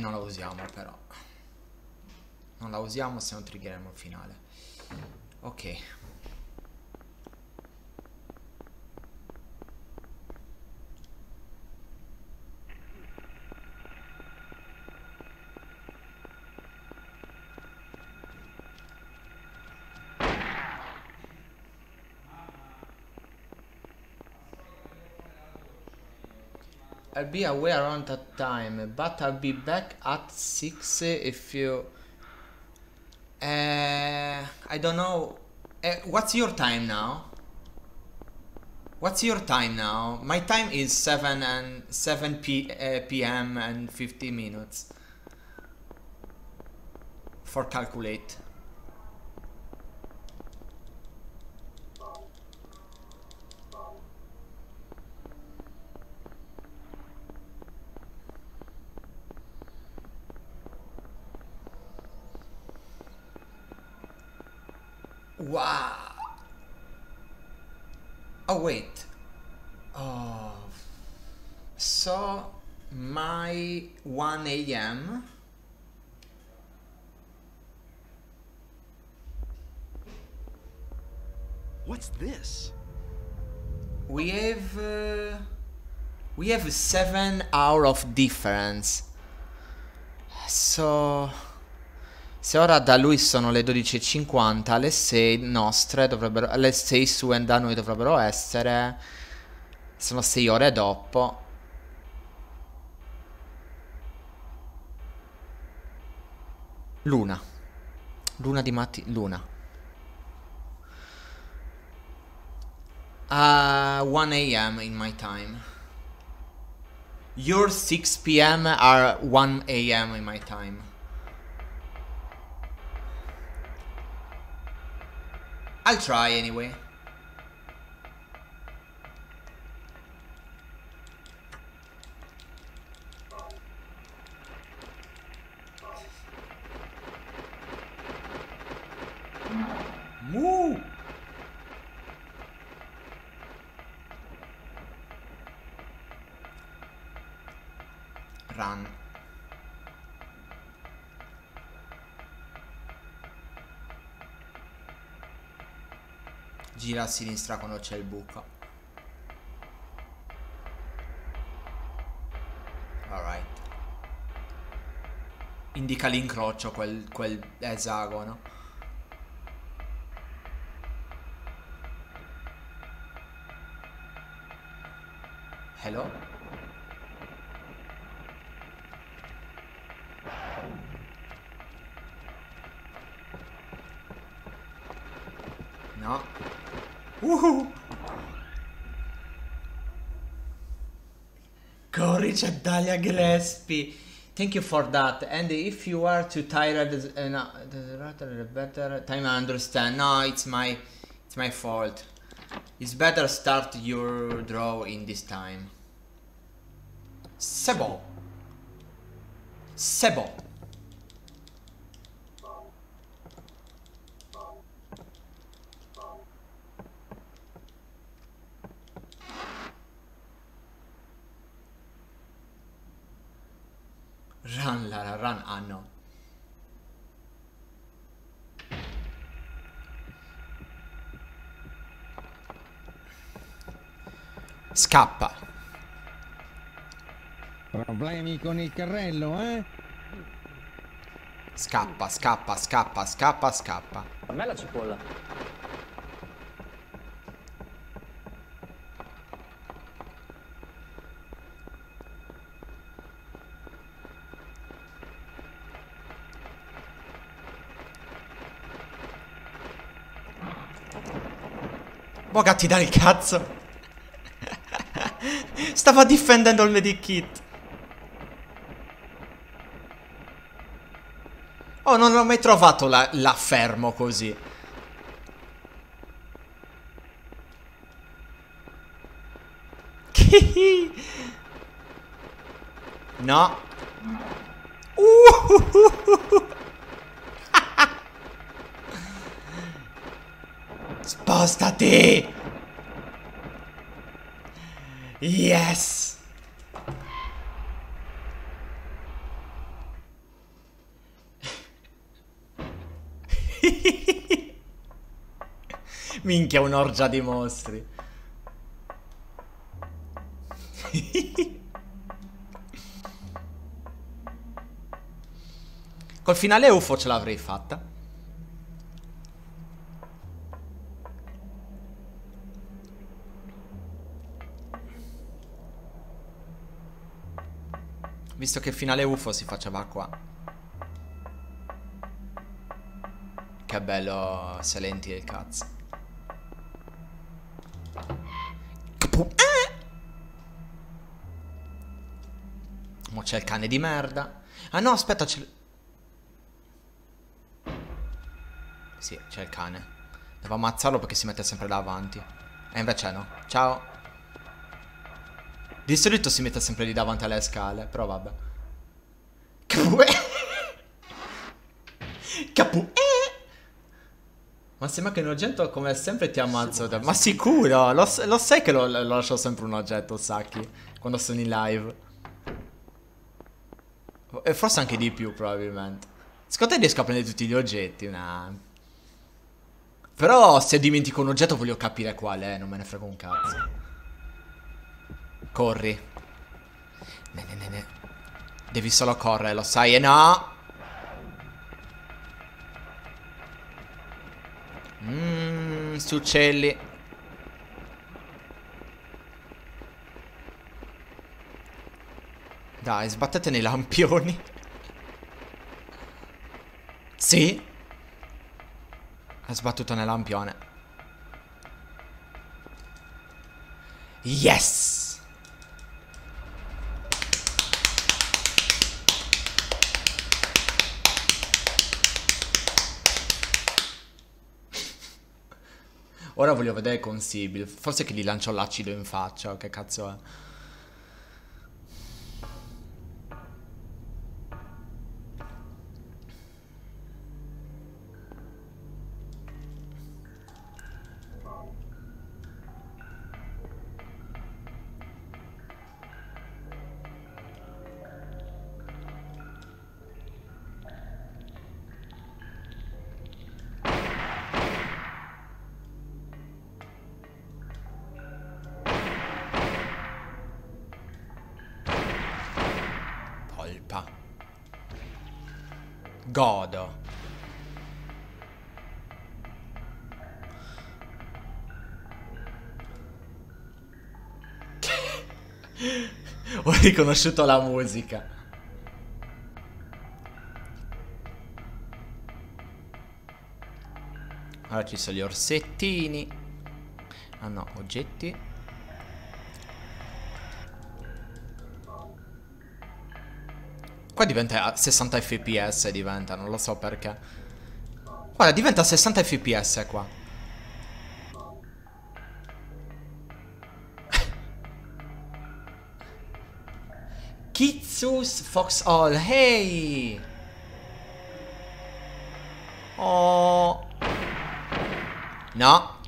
Non la usiamo però. Non la usiamo se non triggeremo il finale. Ok. Be away around that time, but I'll be back at 6 if you... Uh, I don't know. Uh, what's your time now? What's your time now? My time is 7 and 7 p uh, p.m. and 50 minutes. For calculate. Have seven hour of difference. So se ora da lui sono le 12.50, alle 6 nostre dovrebbero alle 6 sue da noi dovrebbero essere sono 6 ore dopo. Luna. Luna di matti luna. Uh, 1 a.m. in my time. Your 6 p.m. are 1 a.m. in my time. I'll try anyway. A sinistra quando c'è il buco. Alright. Indica l'incrocio, quel, quel esagono. Dalia Gillespie. Thank you for that. And if you are too tired, uh, no, better time I understand. No, it's my, it's my fault. It's better start your draw in this time. Sebo. bon. Scappa. Problemi con il carrello, eh? Scappa, scappa, scappa, scappa, scappa. A me la cipolla. Boh, gatti dal cazzo. Stava difendendo il medikit. Oh, non l'ho mai trovato la, la fermo così. (laughs) no. Uh. (laughs) Spostati! Yes! Minchia, un'orgia di mostri. Col finale UFO ce l'avrei fatta. Visto che il finale UFO si faceva qua. Che bello Silenti il cazzo. C'è il cane di merda. Ah no, aspetta, c'è... Sì, c'è il cane. Devo ammazzarlo perché si mette sempre davanti. E invece no. Ciao. Di solito si mette sempre lì davanti alle scale, però vabbè. Capu... (laughs) Capu... Ma sembra che un oggetto come sempre ti ammazzo. Ma sicuro, lo, lo sai che lo, lo lascio sempre un oggetto, Saki, quando sono in live. E forse anche di più, probabilmente. Secondo te riesco a prendere tutti gli oggetti? Nah. Però se dimentico un oggetto voglio capire qual è, non me ne frega un cazzo. Corri. Ne, ne, ne, ne. Devi solo correre, lo sai, e no! Mmm, sti Dai, sbattete nei lampioni. Sì. Ha sbattuto nel lampione. Yes! Ora voglio vedere con Sibyl. Forse che gli lancio l'acido in faccia. Che cazzo è? (laughs) riconosciuto la musica. Allora ci sono gli orsettini. Ah no, oggetti. Qua diventa a 60 fps diventa, non lo so perché. Guarda, diventa 60 fps qua. Kitsus Foxhole, hey! Oh. No.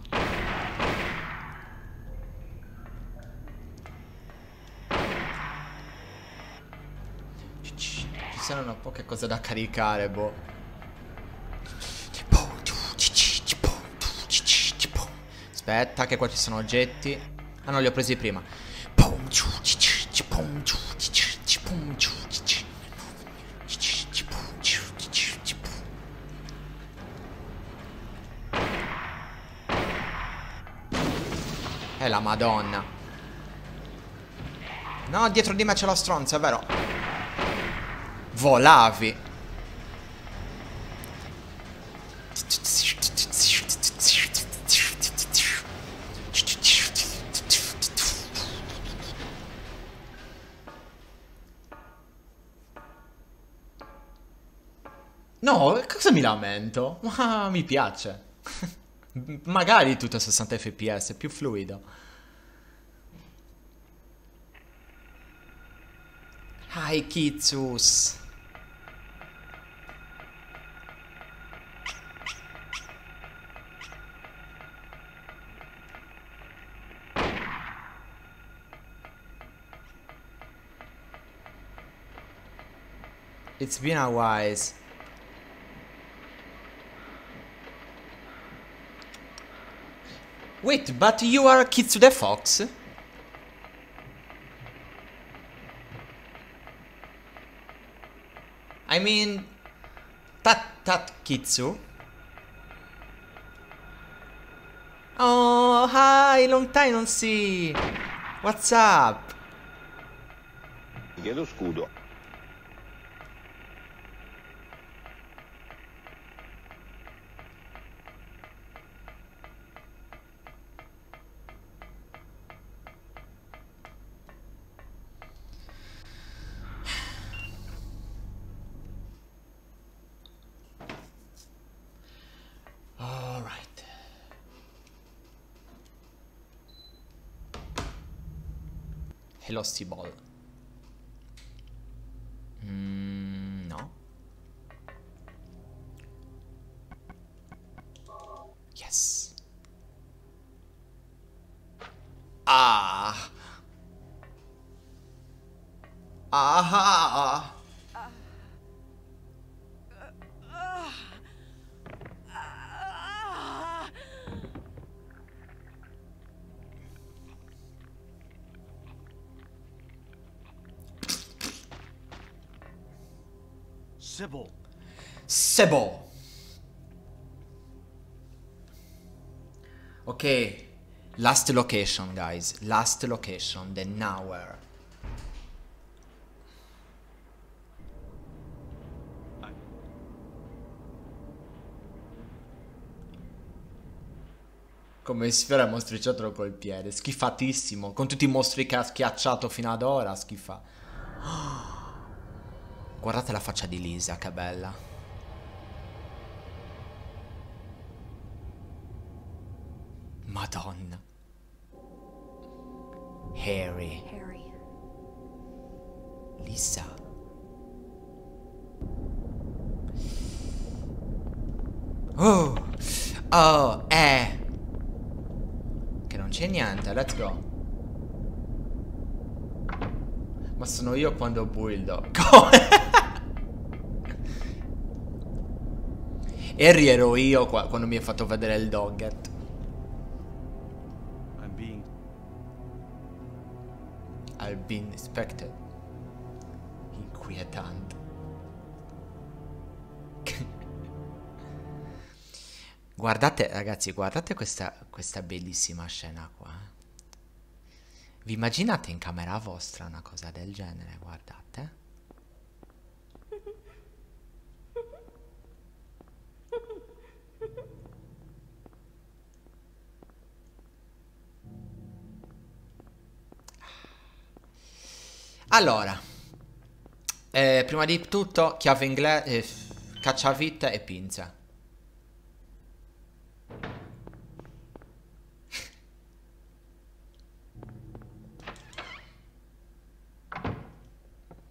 Ci saranno poche cose da caricare, boh. Aspetta, che qua ci sono oggetti. Ah no, li ho presi prima. La madonna. No, dietro di me c'è la stronza, è vero? Volavi. No, cosa mi lamento? Ma (laughs) mi piace. (laughs) Magari tutto a 60 fps, più fluido. Hi Kitsus. It's been a while. Wait, but you are Kitsude Fox? I mean, Tat Tat Kitsu? Oh, hi, long time non see. What's up? Chiedo scudo. All right. Hello, Ball. Sebo. Ok. Last location, guys. Last location. The nowhere. Come sfera mostriciato col piede. Schifatissimo. Con tutti i mostri che ha schiacciato fino ad ora. Schifa. (gasps) Guardate la faccia di Lisa, che bella. Madonna. Harry. Harry. Lisa. Oh. Oh, eh. Che non c'è niente, let's go. Ma sono io quando buildo. (laughs) Come? Harry ero io qua- quando mi hai fatto vedere il dogget. Been inspected. Inquietante. guardate, ragazzi, guardate questa, questa bellissima scena qua. Vi immaginate in camera vostra una cosa del genere? Guardate. Allora, eh, prima di tutto, chiave inglese, eh, cacciavite e pinze.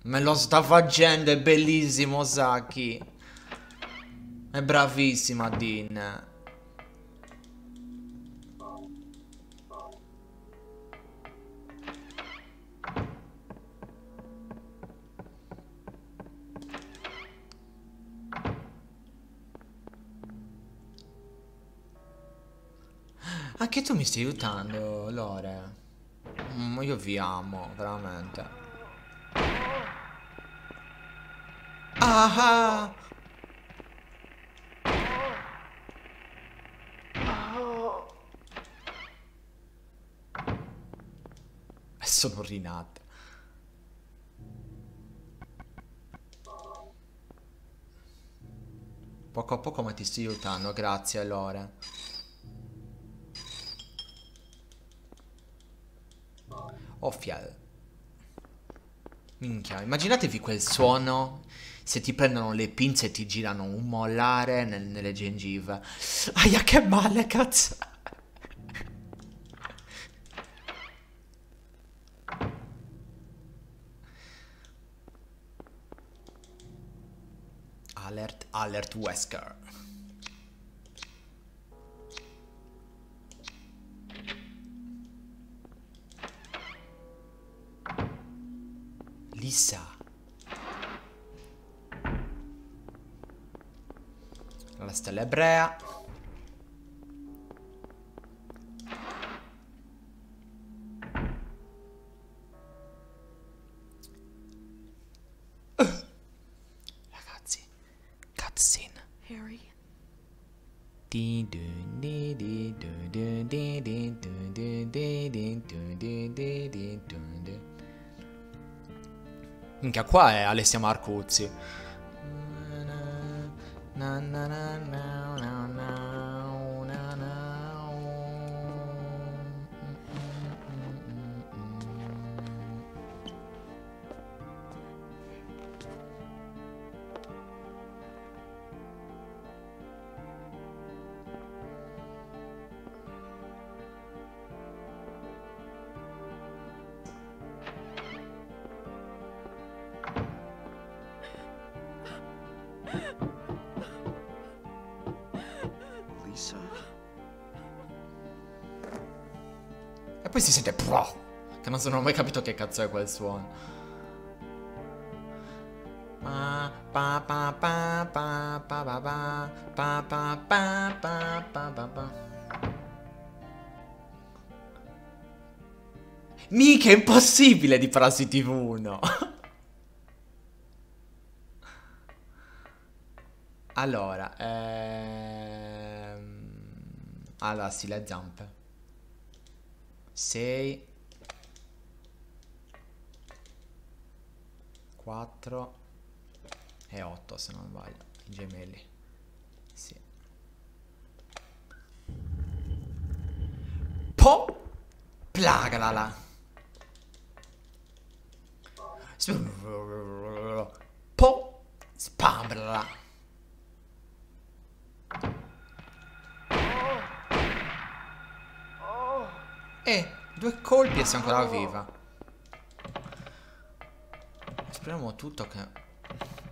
Me lo sta facendo, è bellissimo Saki. È bravissima Dean. Anche tu mi stai aiutando, Lore. Mm, io vi amo, veramente. Ah! E sono rinata. Poco a poco ma ti sto aiutando, grazie Lore. Offial. Minchia, immaginatevi quel suono se ti prendono le pinze e ti girano un mollare nel- nelle gengive. Aia, che male, cazzo. Alert, alert Wesker. Lisa. La stella ebrea. Minchia, qua è Alessia Marcuzzi. Na, na, na, Si sente, pro. Che non sono mai capito che cazzo è quel suono. Mica è impossibile di Parasiti 1 Allora ehm... Allora sì le zampe 6 4 e 8 se non sbaglio, i gemelli. Sì. Po plagalala. Po spambrala. Eh, due colpi e sei ancora viva. Esploriamo tutto che...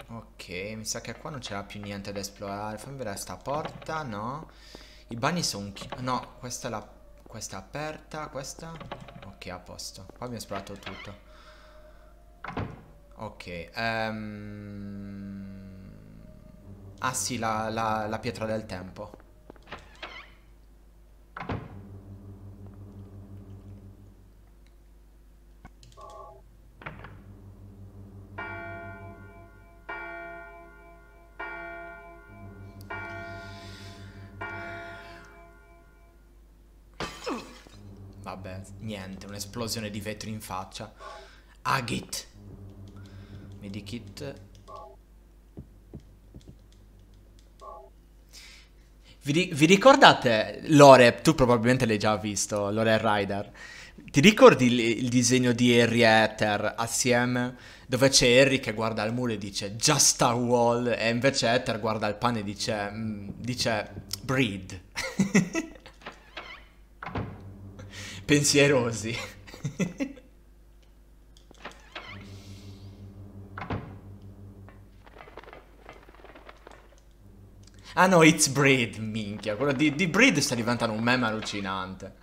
Ok, mi sa che qua non c'era più niente da esplorare. Fammi vedere sta porta, no. I bagni sono... No, questa è la... Questa è aperta, questa... Ok, a posto. Qua abbiamo esplorato tutto. Ok, um... Ah sì, la, la, la pietra del tempo. Un'esplosione di vetro in faccia. Agit. Medikit. Vi, vi ricordate Lore? Tu probabilmente l'hai già visto, Lore Rider. Ti ricordi il, il disegno di Harry e Ether assieme? Dove c'è Harry che guarda al muro e dice Just a wall e invece Ether guarda il pane e dice, mm, dice Breed. (laughs) Pensierosi. ah no, it's Breed, minchia. Quello di, di Breed sta diventando un meme allucinante.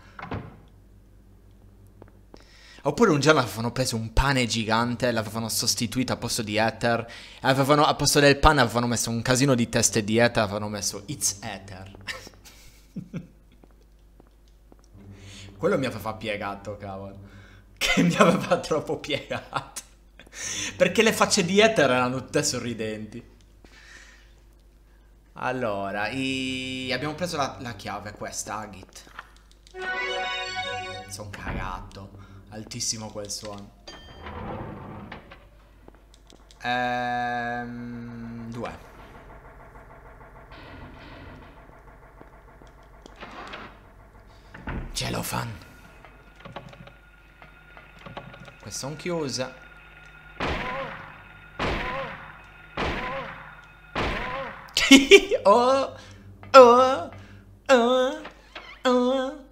Oppure un giorno avevano preso un pane gigante, l'avevano sostituito a posto di Ether, avevano, a posto del pane avevano messo un casino di teste di Ether, avevano messo It's Ether. (laughs) Quello mi aveva piegato, cavolo. (laughs) Che mi aveva troppo piegato. Perché le facce di Ether erano tutte sorridenti. Allora, i... abbiamo preso la, la chiave, questa, Agit. Sono cagato. Altissimo quel suono. Ehm... Due. Celofan. Queste sono chiuse. (laughs) oh, oh, oh, oh.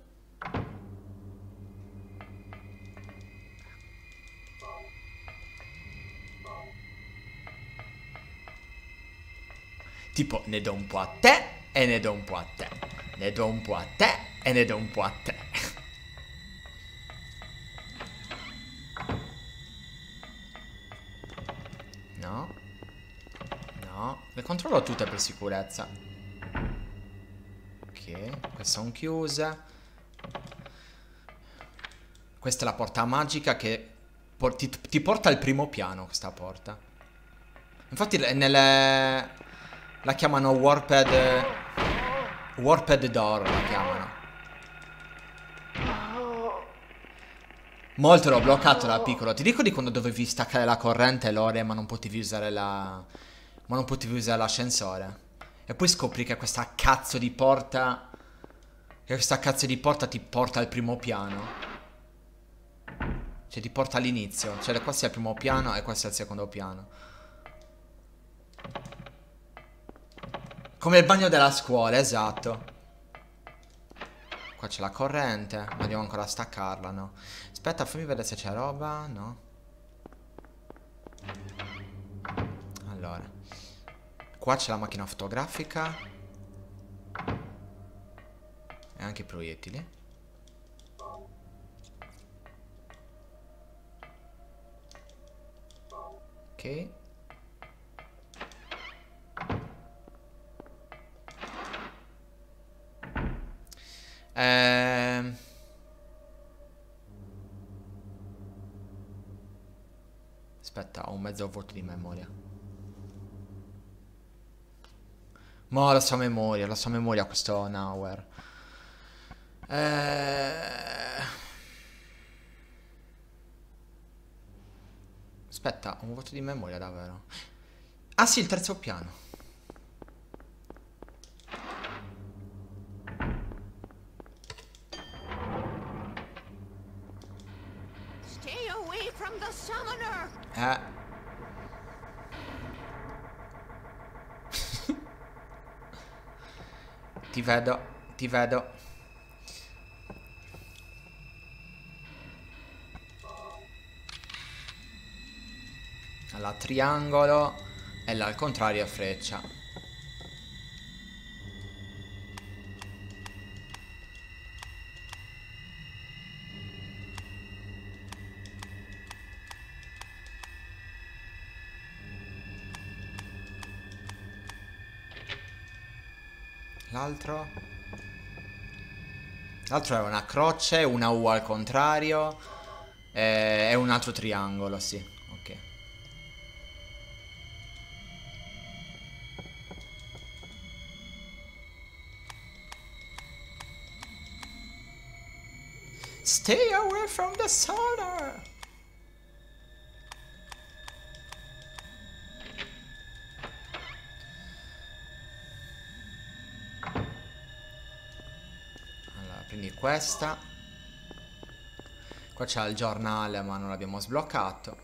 Tipo, ne do un po' a te e ne do un po' a te. Ne do un po' a te e ne do un po' a te. No. No. Le controllo tutte per sicurezza. Ok, queste sono chiuse. Questa è la porta magica che por ti, ti porta al primo piano questa porta. Infatti nelle... La chiamano Warped... Warped Door la chiamano. Molto l'ho bloccato da piccolo. Ti ricordi quando dovevi staccare la corrente, Lore, ma non potevi usare la... Ma non potevi usare l'ascensore? E poi scopri che questa cazzo di porta... Che questa cazzo di porta ti porta al primo piano. Cioè ti porta all'inizio. Cioè questo è il primo piano e questo è il secondo piano. Come il bagno della scuola, esatto. Qua c'è la corrente, ma devo ancora staccarla, no? Aspetta, fammi vedere se c'è roba, no? Allora. Qua c'è la macchina fotografica. E anche i proiettili. Ok. Ehm... Aspetta, ho un mezzo vuoto di memoria. Ma la sua memoria, la sua memoria questo Nauer. Eh... Aspetta, ho un voto di memoria davvero. Ah sì, il terzo piano. Stay away from the summoner! Eh. ti vedo, ti vedo. Allora, triangolo e là al contrario è freccia. L'altro? L'altro è una croce, una U al contrario e è un altro triangolo, sì. Questa. Qua c'è il giornale, ma non l'abbiamo sbloccato.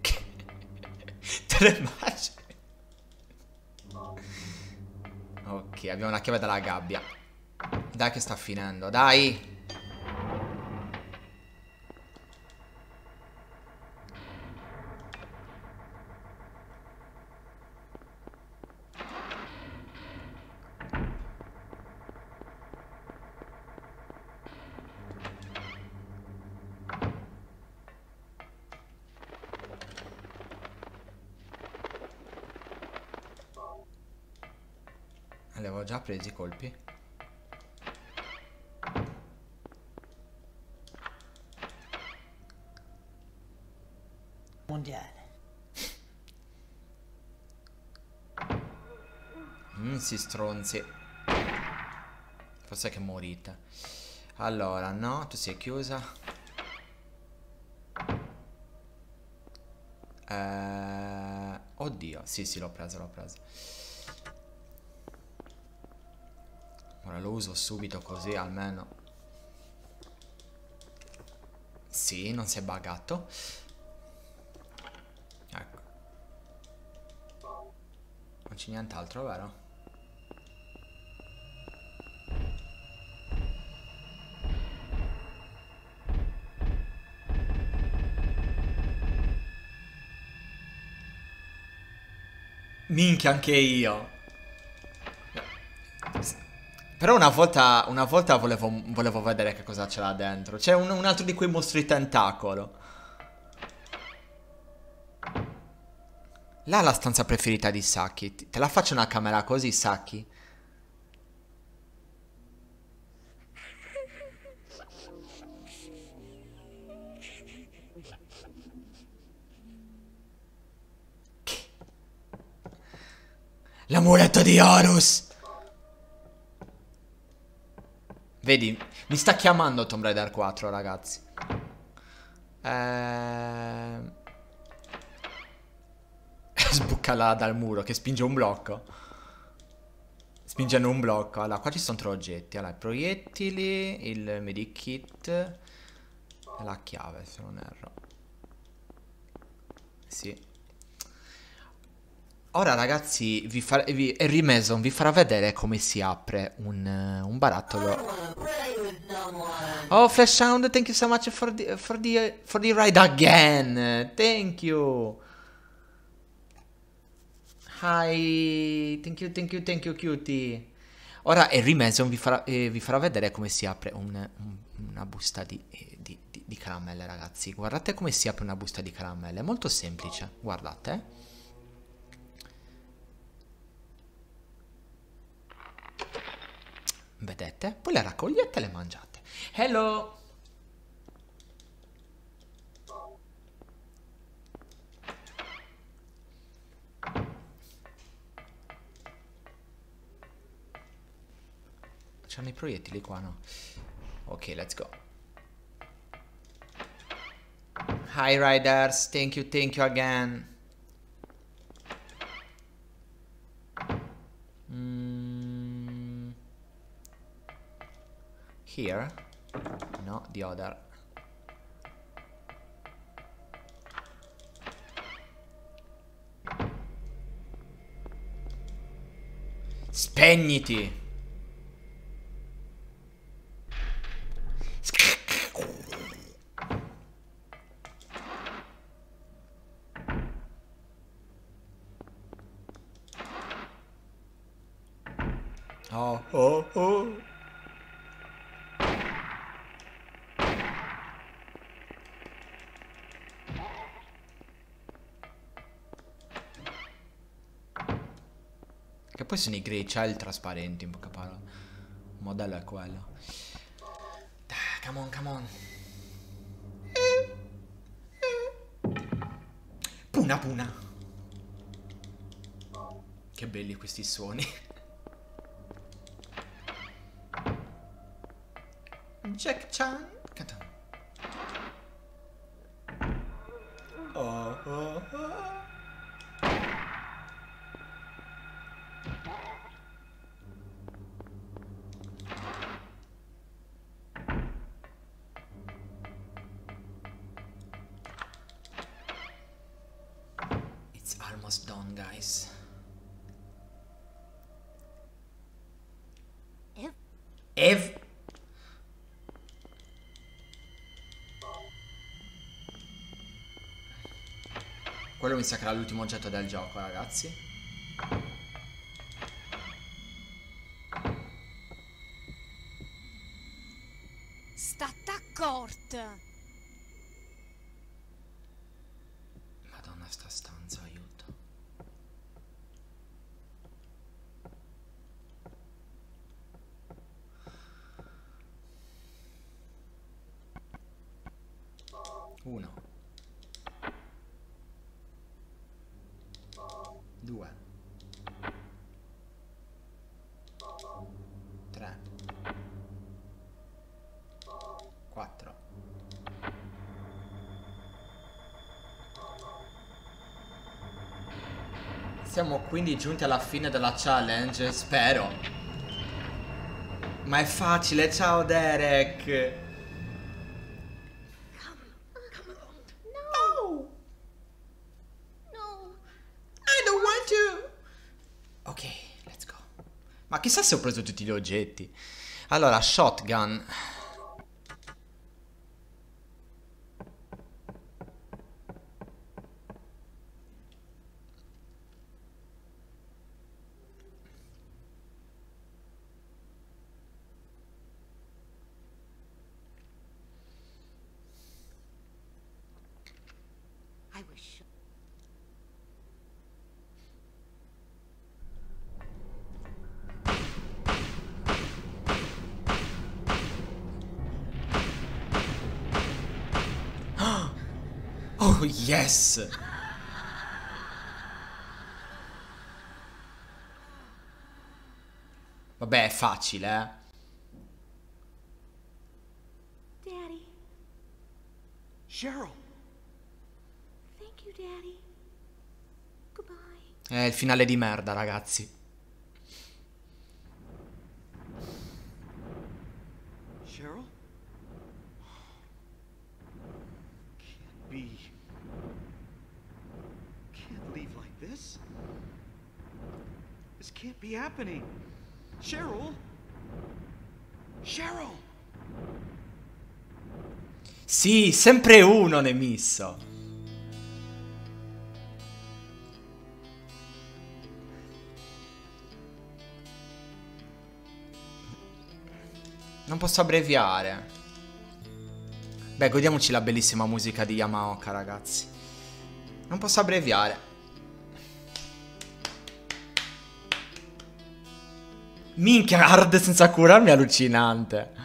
(laughs) Te le immagini? Ok, abbiamo la chiave della gabbia. Dai che sta finendo, dai! Presi i colpi. mondiale. Mm, si stronzi. Forse che morite. Allora, no, tu sei chiusa. Eh, oddio, sì, sì, l'ho preso, l'ho preso. Ora lo uso subito così almeno. Sì, non si è buggato. Ecco. Non c'è nient'altro, vero? Minchia, anche io. Però una volta, una volta volevo, volevo vedere che cosa c'era dentro. C'è un, un altro di quei mostri tentacolo. Là è la stanza preferita di Saki. Te la faccio una camera così, Saki? L'amuleto di Horus! Vedi, mi sta chiamando Tomb Raider 4, ragazzi. Ehm... (laughs) Sbuccala dal muro che spinge un blocco. Spingendo un blocco. Allora, qua ci sono tre oggetti. Allora, i proiettili, il medikit e la chiave, se non erro. Sì. Ora ragazzi, vi far, vi, Harry Mason vi farà vedere come si apre un, un barattolo. Oh, Flash Sound, thank you so much for the, for the, for the ride again. Thank you. Hi, thank you, thank you, thank you, cutie. Ora Harry Mason vi farà, eh, vi farà vedere come si apre un, un, una busta di, eh, di, di, di caramelle, ragazzi. Guardate come si apre una busta di caramelle, è molto semplice, guardate. Vedete? Poi le raccogliete e le mangiate. Hello. C'hanno i proiettili qua, no? Ok, let's go. Hi riders, thank you, thank you again. Mm. Here. The other. Spegniti! Oh, oh, oh. Che poi sono i grey, c'è il trasparente in poca parola. Il modello è quello. Dai, come on, come on. Puna puna. Che belli questi suoni. Jack Chan. Canta. Oh, oh, oh. It's almost done, guys. Ev- Ev. Quello mi sa che era l'ultimo oggetto del gioco, ragazzi. State accorta! Madonna, sta stanza, aiuto. Uno. Due. Tre. Quattro. Siamo quindi giunti alla fine della challenge, spero. Ma è facile, ciao Derek. Ok, let's go. Ma chissà se ho preso tutti gli oggetti. Allora, shotgun. I was sure. Oh, yes. Vabbè, è facile, eh. Daddy. Cheryl! Thank you, Daddy. Goodbye. È il finale di merda, ragazzi. Cheryl? Can't be. Can't leave like this. This can't be happening. Cheryl? Cheryl! Sì, sempre uno ne misso. Non posso abbreviare. Beh, godiamoci la bellissima musica di Yamaoka, ragazzi. Non posso abbreviare. Minchia, hard senza curarmi è allucinante.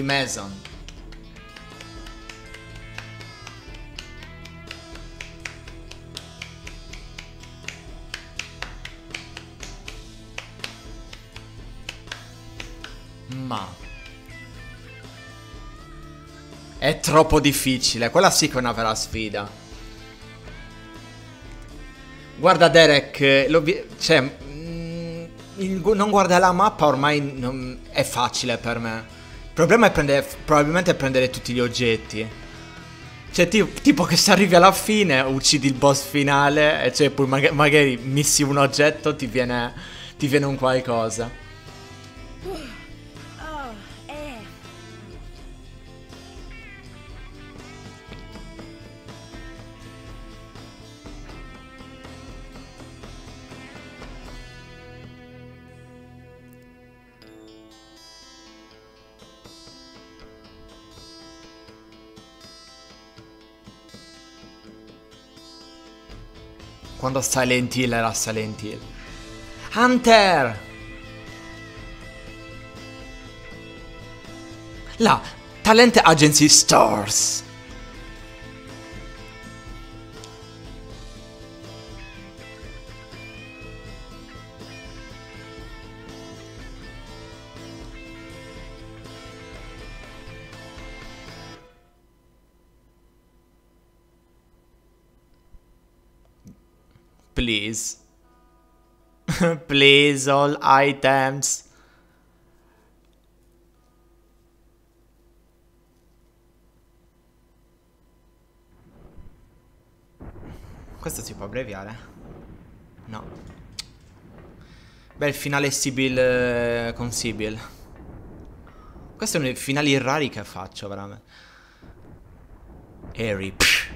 Mason. Ma... È troppo difficile, quella sì che è una vera sfida. Guarda Derek, cioè, mm, non guardare la mappa ormai è facile per me. Il problema è prendere, probabilmente prendere tutti gli oggetti. Cioè, ti- tipo che se arrivi alla fine, uccidi il boss finale, e cioè poi maga- magari missi un oggetto, ti viene, ti viene un qualcosa. Quando Silent Hill era Silent Hill. Hunter! La Talent Agency Stores. (laughs) Please, all items. Questo si può abbreviare? No. Beh, il finale Sibyl eh, con Sibyl. Questi sono i finali rari che faccio, veramente. Harry. pff.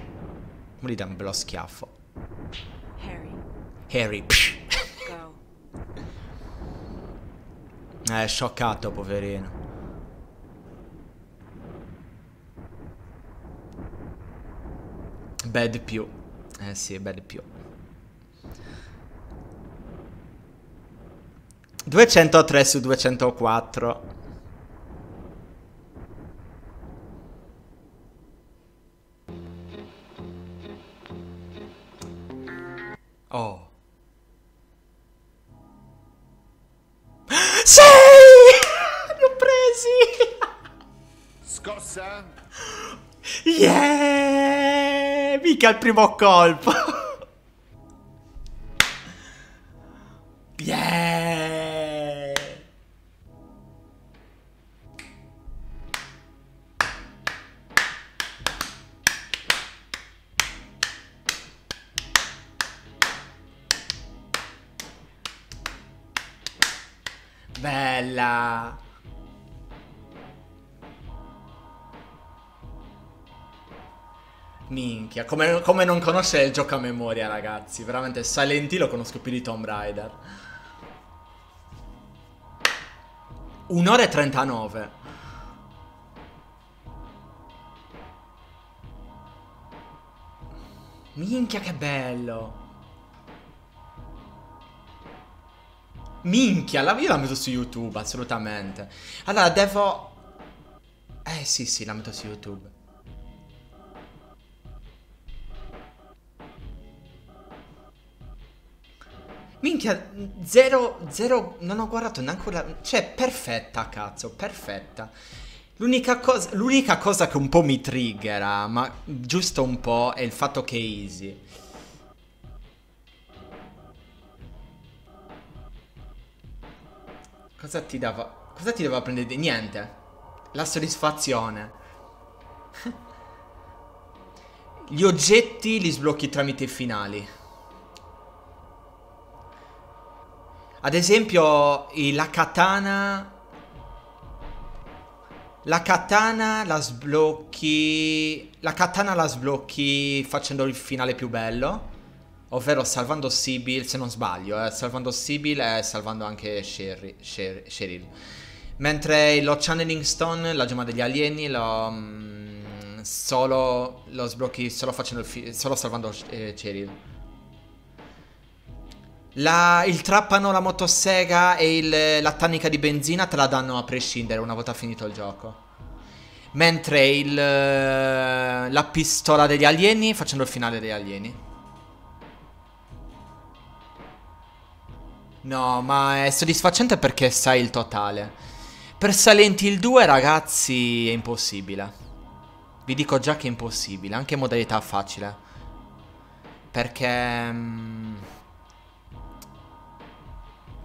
Mo gli dà un bello schiaffo. Harry, Harry. pff. Go. È scioccato, poverino. Bad più. Eh sì, bad più. 203 su 204. Oh. Sì! Li ho presi! Scossa. Yeah! Mica il primo colpo! Come, come non conoscere il gioco a memoria, ragazzi. Veramente Silent Hill lo conosco più di Tomb Raider. Un'ora e 39. Minchia, che bello. Minchia, la io la metto su YouTube, assolutamente. Allora, devo... Eh sì, sì, la metto su YouTube. Minchia, zero, zero, non ho guardato neanche quella... Cioè, perfetta, cazzo, perfetta. L'unica cosa, l'unica cosa che un po' mi triggera, ma giusto un po', è il fatto che è easy. Cosa ti dava... Cosa ti dava prendere? Niente. La soddisfazione. (laughs) Gli oggetti li sblocchi tramite i finali. Ad esempio, la katana. La katana la sblocchi. La katana la sblocchi facendo il finale più bello. Ovvero salvando Sibyl, se non sbaglio, eh, salvando Sibyl e salvando anche Sherry, Sher- Cheryl. Mentre lo Channeling Stone, la gemma degli alieni, lo. mm, solo. Lo sblocchi solo solo salvando eh, Cheryl. La- il trappano, la motosega e il- la tannica di benzina te la danno a prescindere una volta finito il gioco. Mentre il, eh, la pistola degli alieni facendo il finale degli alieni. No, ma è soddisfacente perché sai il totale. Per Silent Hill 2, ragazzi, è impossibile. Vi dico già che è impossibile, anche in modalità facile. Perché...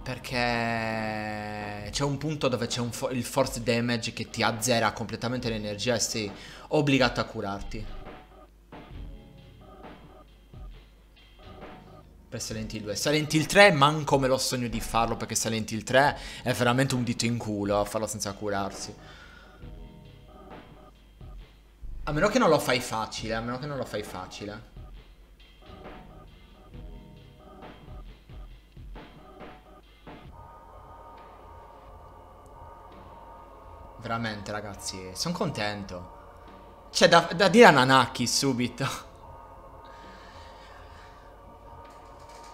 Perché c'è un punto dove c'è fo- il force damage che ti azzera completamente l'energia e sei obbligato a curarti. Per Silent Hill 2. Silent Hill 3 manco me lo sogno di farlo perché Silent Hill 3 è veramente un dito in culo a farlo senza curarsi. A meno che non lo fai facile, a meno che non lo fai facile. Veramente, ragazzi, sono contento. C'è da, da dire a Nanaki subito.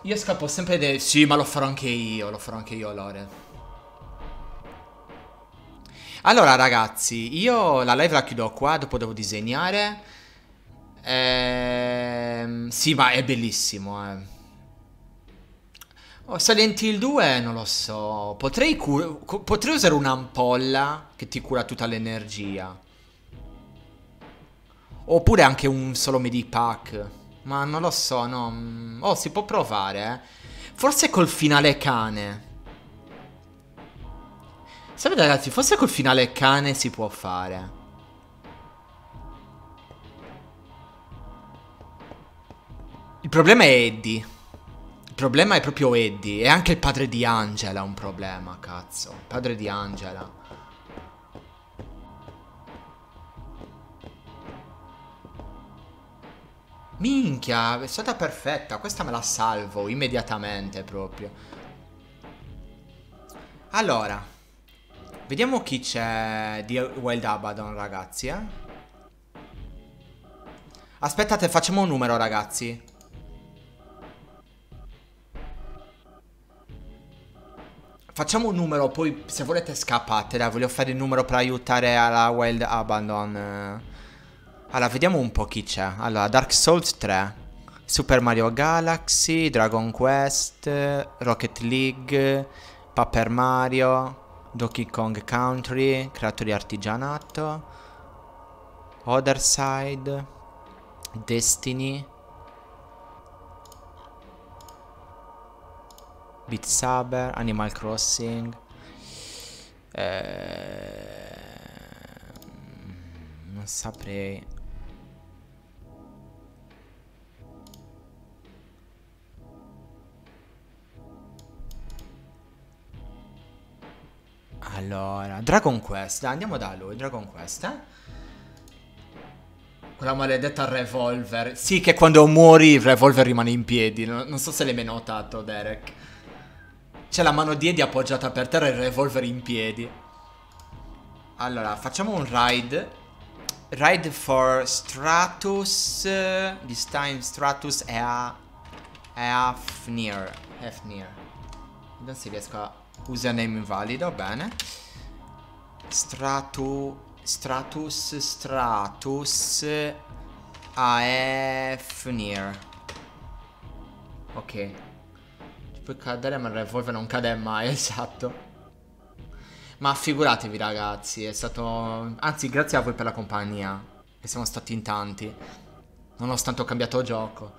Io scappo sempre del... Sì, ma lo farò anche io, lo farò anche io, Lore. Allora, ragazzi, io la live la chiudo qua, dopo devo disegnare. Ehm... Sì, ma è bellissimo, eh. Oh, Silent Hill 2 non lo so. Potrei, potrei usare un'ampolla che ti cura tutta l'energia. Oppure anche un solo medipack. Ma non lo so, no. mm, Oh, si può provare, eh. Forse col finale cane. Sapete ragazzi, forse col finale cane si può fare. Il problema è Eddie. Problema è proprio Eddie. E anche il padre di Angela è un problema, cazzo. Il padre di Angela. Minchia, è stata perfetta. Questa me la salvo immediatamente proprio. Allora, vediamo chi c'è di Wild Abaddon, ragazzi, eh. Aspettate, facciamo un numero, ragazzi. Facciamo un numero, poi se volete scappate, dai, voglio fare il numero per aiutare alla Wild Abandon. eh. Allora, vediamo un po' chi c'è. Allora, Dark Souls 3, Super Mario Galaxy, Dragon Quest, Rocket League, Paper Mario, Donkey Kong Country, Creatori Artigianato, Other Side, Destiny, Beat Saber, Animal Crossing. Eh, non saprei. Allora, Dragon Quest, andiamo da lui, Dragon Quest, eh? Quella maledetta revolver. Sì, che quando muori il revolver rimane in piedi. Non so se l'hai mai notato, Derek. C'è la mano di appoggiata per terra e il revolver in piedi. Allora, facciamo un ride. Ride for Stratus. This time Stratus è a... È a Fnir. Fnir. Vediamo se riesco a... Username invalido, bene. Stratu... Stratus, Stratus... A Fnir. Ok può cadere ma il revolver non cade mai, (laughs) esatto. Ma figuratevi ragazzi, è stato... Anzi, grazie a voi per la compagnia, che siamo stati in tanti, nonostante ho cambiato gioco.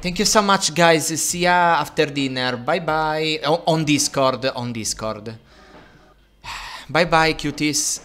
Thank you so much guys, see ya after dinner, bye bye, o on Discord, on Discord. (sighs) Bye bye cuties.